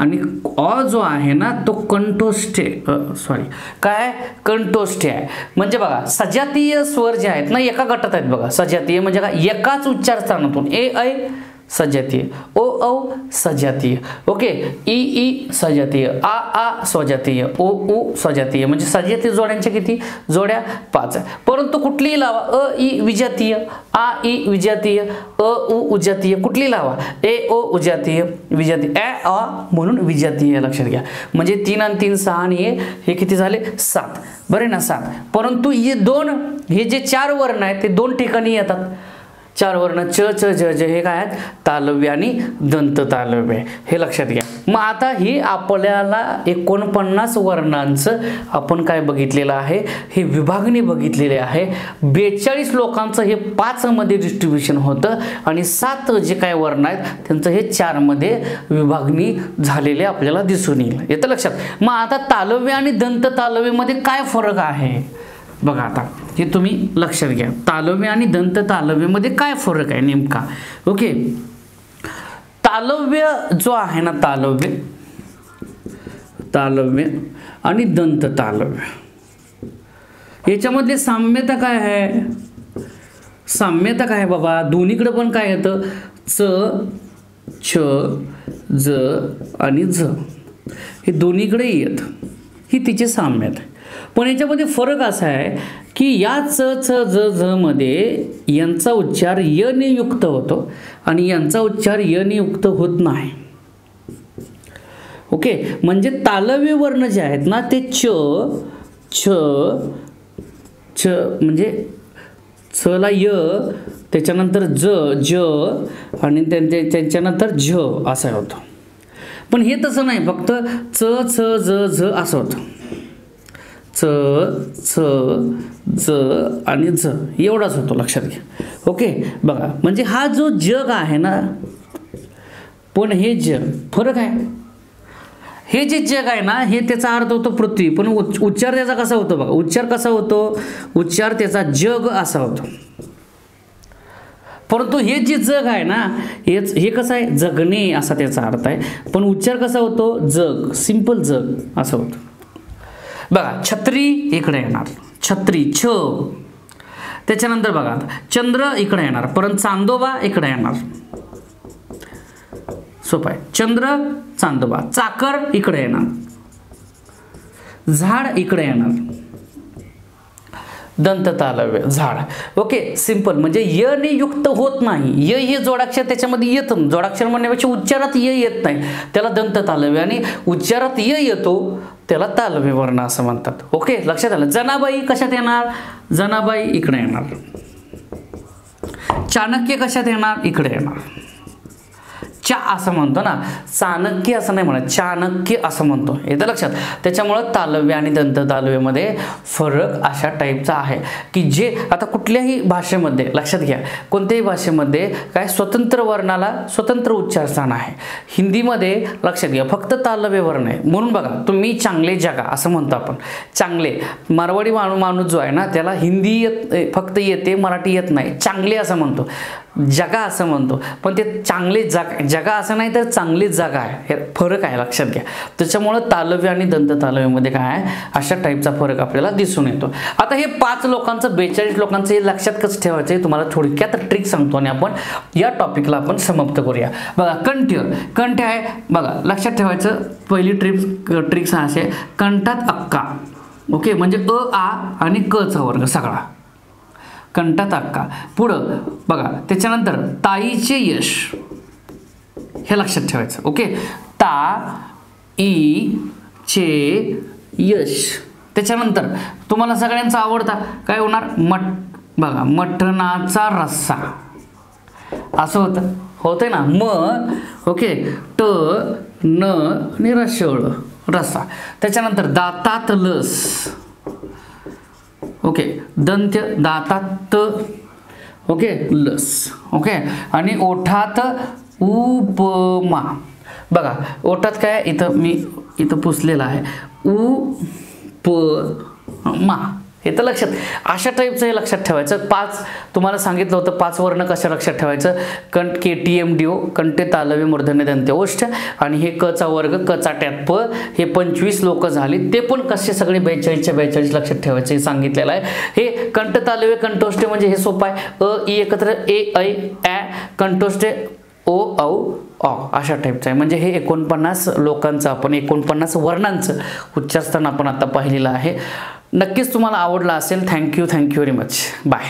A: आणि अ जो आहे ना तो कंठोष्ठे सॉरी काय? कंठोष्ठे आहे. म्हणजे बघा सजातीय स्वर जे आहेत ना एका गटात आहेत बघा. सजातीय म्हणजे का एकाच उच्चारस्थानातून ए ऐ सजातीय ओ औ सजातीय ओके ई ई सजातीय आ आ स्वजातीय ओ उ स्वजातीय म्हणजे सजातीय जोड्यांच्या किती? जोड्या पाच. आहे परंतु कुठलीही लावा. अ ई विजातीय. आ ई विजातीय. अ उ उजातीय. कुठली लावा. ए ओ उजातीय विजातीय. ए अ म्हणून विजातीय लक्षात घ्या. म्हणजे तीन आणि तीन सहा आणि ए हे किती झाले? सात. बरे ना सात. परंतु हे दोन हे जे चार वर्ण आहेत ते दोन ठिकाणी येतात. चार वर्ण च च ज ज हे काय आहेत? तालव्य आणि दंत तालव्य हे लक्षात घ्या. मग आता ही आपल्याला एकोणपन्नास वर्णांचं आपण काय बघितलेलं आहे? हे विभागणी बघितलेली आहे. बेचाळीस लोकांचं हे पाचमध्ये डिस्ट्रीब्युशन होतं आणि सात जे काय वर्ण आहेत त्यांचं हे चारमध्ये विभागणी झालेले आपल्याला दिसून येईल. येतं लक्षात. मग आता तालव्य आणि दंत तालव्यमध्ये काय फरक आहे? बघा आता. हे तुम्ही लक्षात घ्या. तालव्य आणि दंत तालव्यमध्ये काय फरक आहे नेमका? ओके? तालव्य जो आहे ना तालव्य तालव्य आणि दंत तालव्य याच्यामधली साम्यता काय आहे? साम्यता काय आहे बाबा? दोन्हीकडे पण काय येतं? च छ ज आणि झ हे दोन्हीकडेही येतं. ही तिची साम्यता आहे. पण याच्यामध्ये फरक असा आहे की या च छ ज झ मध्ये यांचा उच्चार य ने युक्त होतो आणि यांचा उच्चार य ने युक्त होत नाही. ओके? म्हणजे तालव्य वर्ण जे आहेत ना ते च छ छ म्हणजे छला य त्याच्यानंतर ज ज आणि त्यांच्या त्यांच्यानंतर झ असं होतं. पण हे तसं नाही फक्त च छ ज झ असं होतं. च च ज आणि झ एवढाच होतो लक्षात घ्या. ओके? बघा म्हणजे हा जो जग आहे ना पण हे जग फरक आहे. हे जे जग आहे ना हे त्याचा अर्थ होतो पृथ्वी पण उच्च उच्चार त्याचा कसा होतो बघा? उच्चार कसा होतो? उच्चार त्याचा जग असा होतो. परंतु हे जे जग आहे ना हेच हे कसं आहे? जगणे असा त्याचा अर्थ आहे. पण उच्चार कसा होतो? जग सिंपल जग असं होतं. बघा छत्री इकडे येणार. छत्री छ. त्याच्यानंतर बघा चंद्र इकडे येणार परंतु चांदोबा इकडे येणार. सोपं आहे. चंद्र चांदोबा. चाकर इकडे येणार. झाड इकडे येणार. दंत तालव्य झाड. Okay simple. म्हणजे य ने युक्त होत नाही. य हे जोडाक्षर त्याच्यामध्ये येतं. जोडाक्षर म्हणण्यापेक्षा उच्चारात य येत नाही. त्याला दंत तालव्य आणि उच्चारात य येतो. त्याला तालव्य वर्ण असं म्हणतात. ओके लक्षात आलं. जनाबाई कशात येणार? जनाबाई इकडे येणार. चाणक्य कशात येणार? इकडे येणार. चा असं म्हणतो ना चाणक्य असं नाही म्हणत चाणक्य असं म्हणतो. येतं लक्षात? त्याच्यामुळं तालव्य आणि दंत तालव्यामध्ये फरक अशा टाईपचा आहे. की जे आता कुठल्याही भाषेमध्ये लक्षात घ्या कोणत्याही भाषेमध्ये काय स्वतंत्र वर्णाला स्वतंत्र उच्चारस्थान आहे. हिंदीमध्ये लक्षात घ्या फक्त तालव्य वर्ण आहे. म्हणून बघा तुम्ही चांगले जगा असं म्हणतो आपण. चांगले मारवाडी माणू माणूस जो आहे ना त्याला हिंदी येत फक्त येते मराठी येत नाही. चांगले असं म्हणतो. जगा असं म्हणतो. पण ते चांगले जग जगा असं नाही तर चांगलीच जागा आहे. हे फरक आहे लक्षात घ्या. त्याच्यामुळं तालव्य आणि दंत तालव्यामध्ये काय आहे अशा टाईपचा फरक आपल्याला दिसून येतो. आता हे पाच लोकांचं बेचाळीस लोकांचं हे लक्षात कसं ठेवायचं आहे तुम्हाला थोडक्यात ट्रिक सांगतो आणि आपण या टॉपिकला आपण समाप्त करूया. बघा कंठ्य. कंठ आहे बघा लक्षात ठेवायचं. पहिली ट्रिप ट्रिक्स असे. कंठात अक्का. ओके म्हणजे अ आ आणि क चा वर्ग सगळा. कंठात अक्का पुढं बघा त्याच्यानंतर ताईचे यश. हे लक्षात ठेवायचं ओके? ता ई चे यश. त्याच्यानंतर तुम्हाला सगळ्यांचा आवडता काय होणार? मट बघा मटणाचा रस्सा. असं होतं होते ना? म ओके? ट न आणि रसळ रस्सा. त्याच्यानंतर दातात लस. ओके. दंत्य दातात ओके लस. ओके. आणि ओठात उपमा. बघा ओठात काय? इथं मी इथं पुसलेलं आहे. उ प मा हे तर लक्षात. अशा टाईपचं हे लक्षात ठेवायचं. पाच तुम्हाला सांगितलं होतं पाच वर्ण कशा लक्षात ठेवायचं? कंट K T M D O कंटे तालवे मूर्धन्य दंत्य ओष्ठ आणि हे कचा वर्ग कचा टॅप प हे पंचवीस लोक झाली. ते पण कसे सगळे बेचाळीसच्या बेचाळीस लक्षात ठेवायचं हे सांगितलेलं आहे. हे कंठ तालवे कंठोष्टे म्हणजे हे सोपं आहे. अ ई एकत्र ए ऐ ॲ कंठोष्टे ओ औ ऑ अशा टाईपचं आहे. म्हणजे हे एकोणपन्नास लोकांचं आपण एकोणपन्नास वर्णांचं उच्चारस्थान आपण आता पाहिलेलं आहे. नक्कीच तुम्हाला आवडलं असेल. Thank you thank you very much bye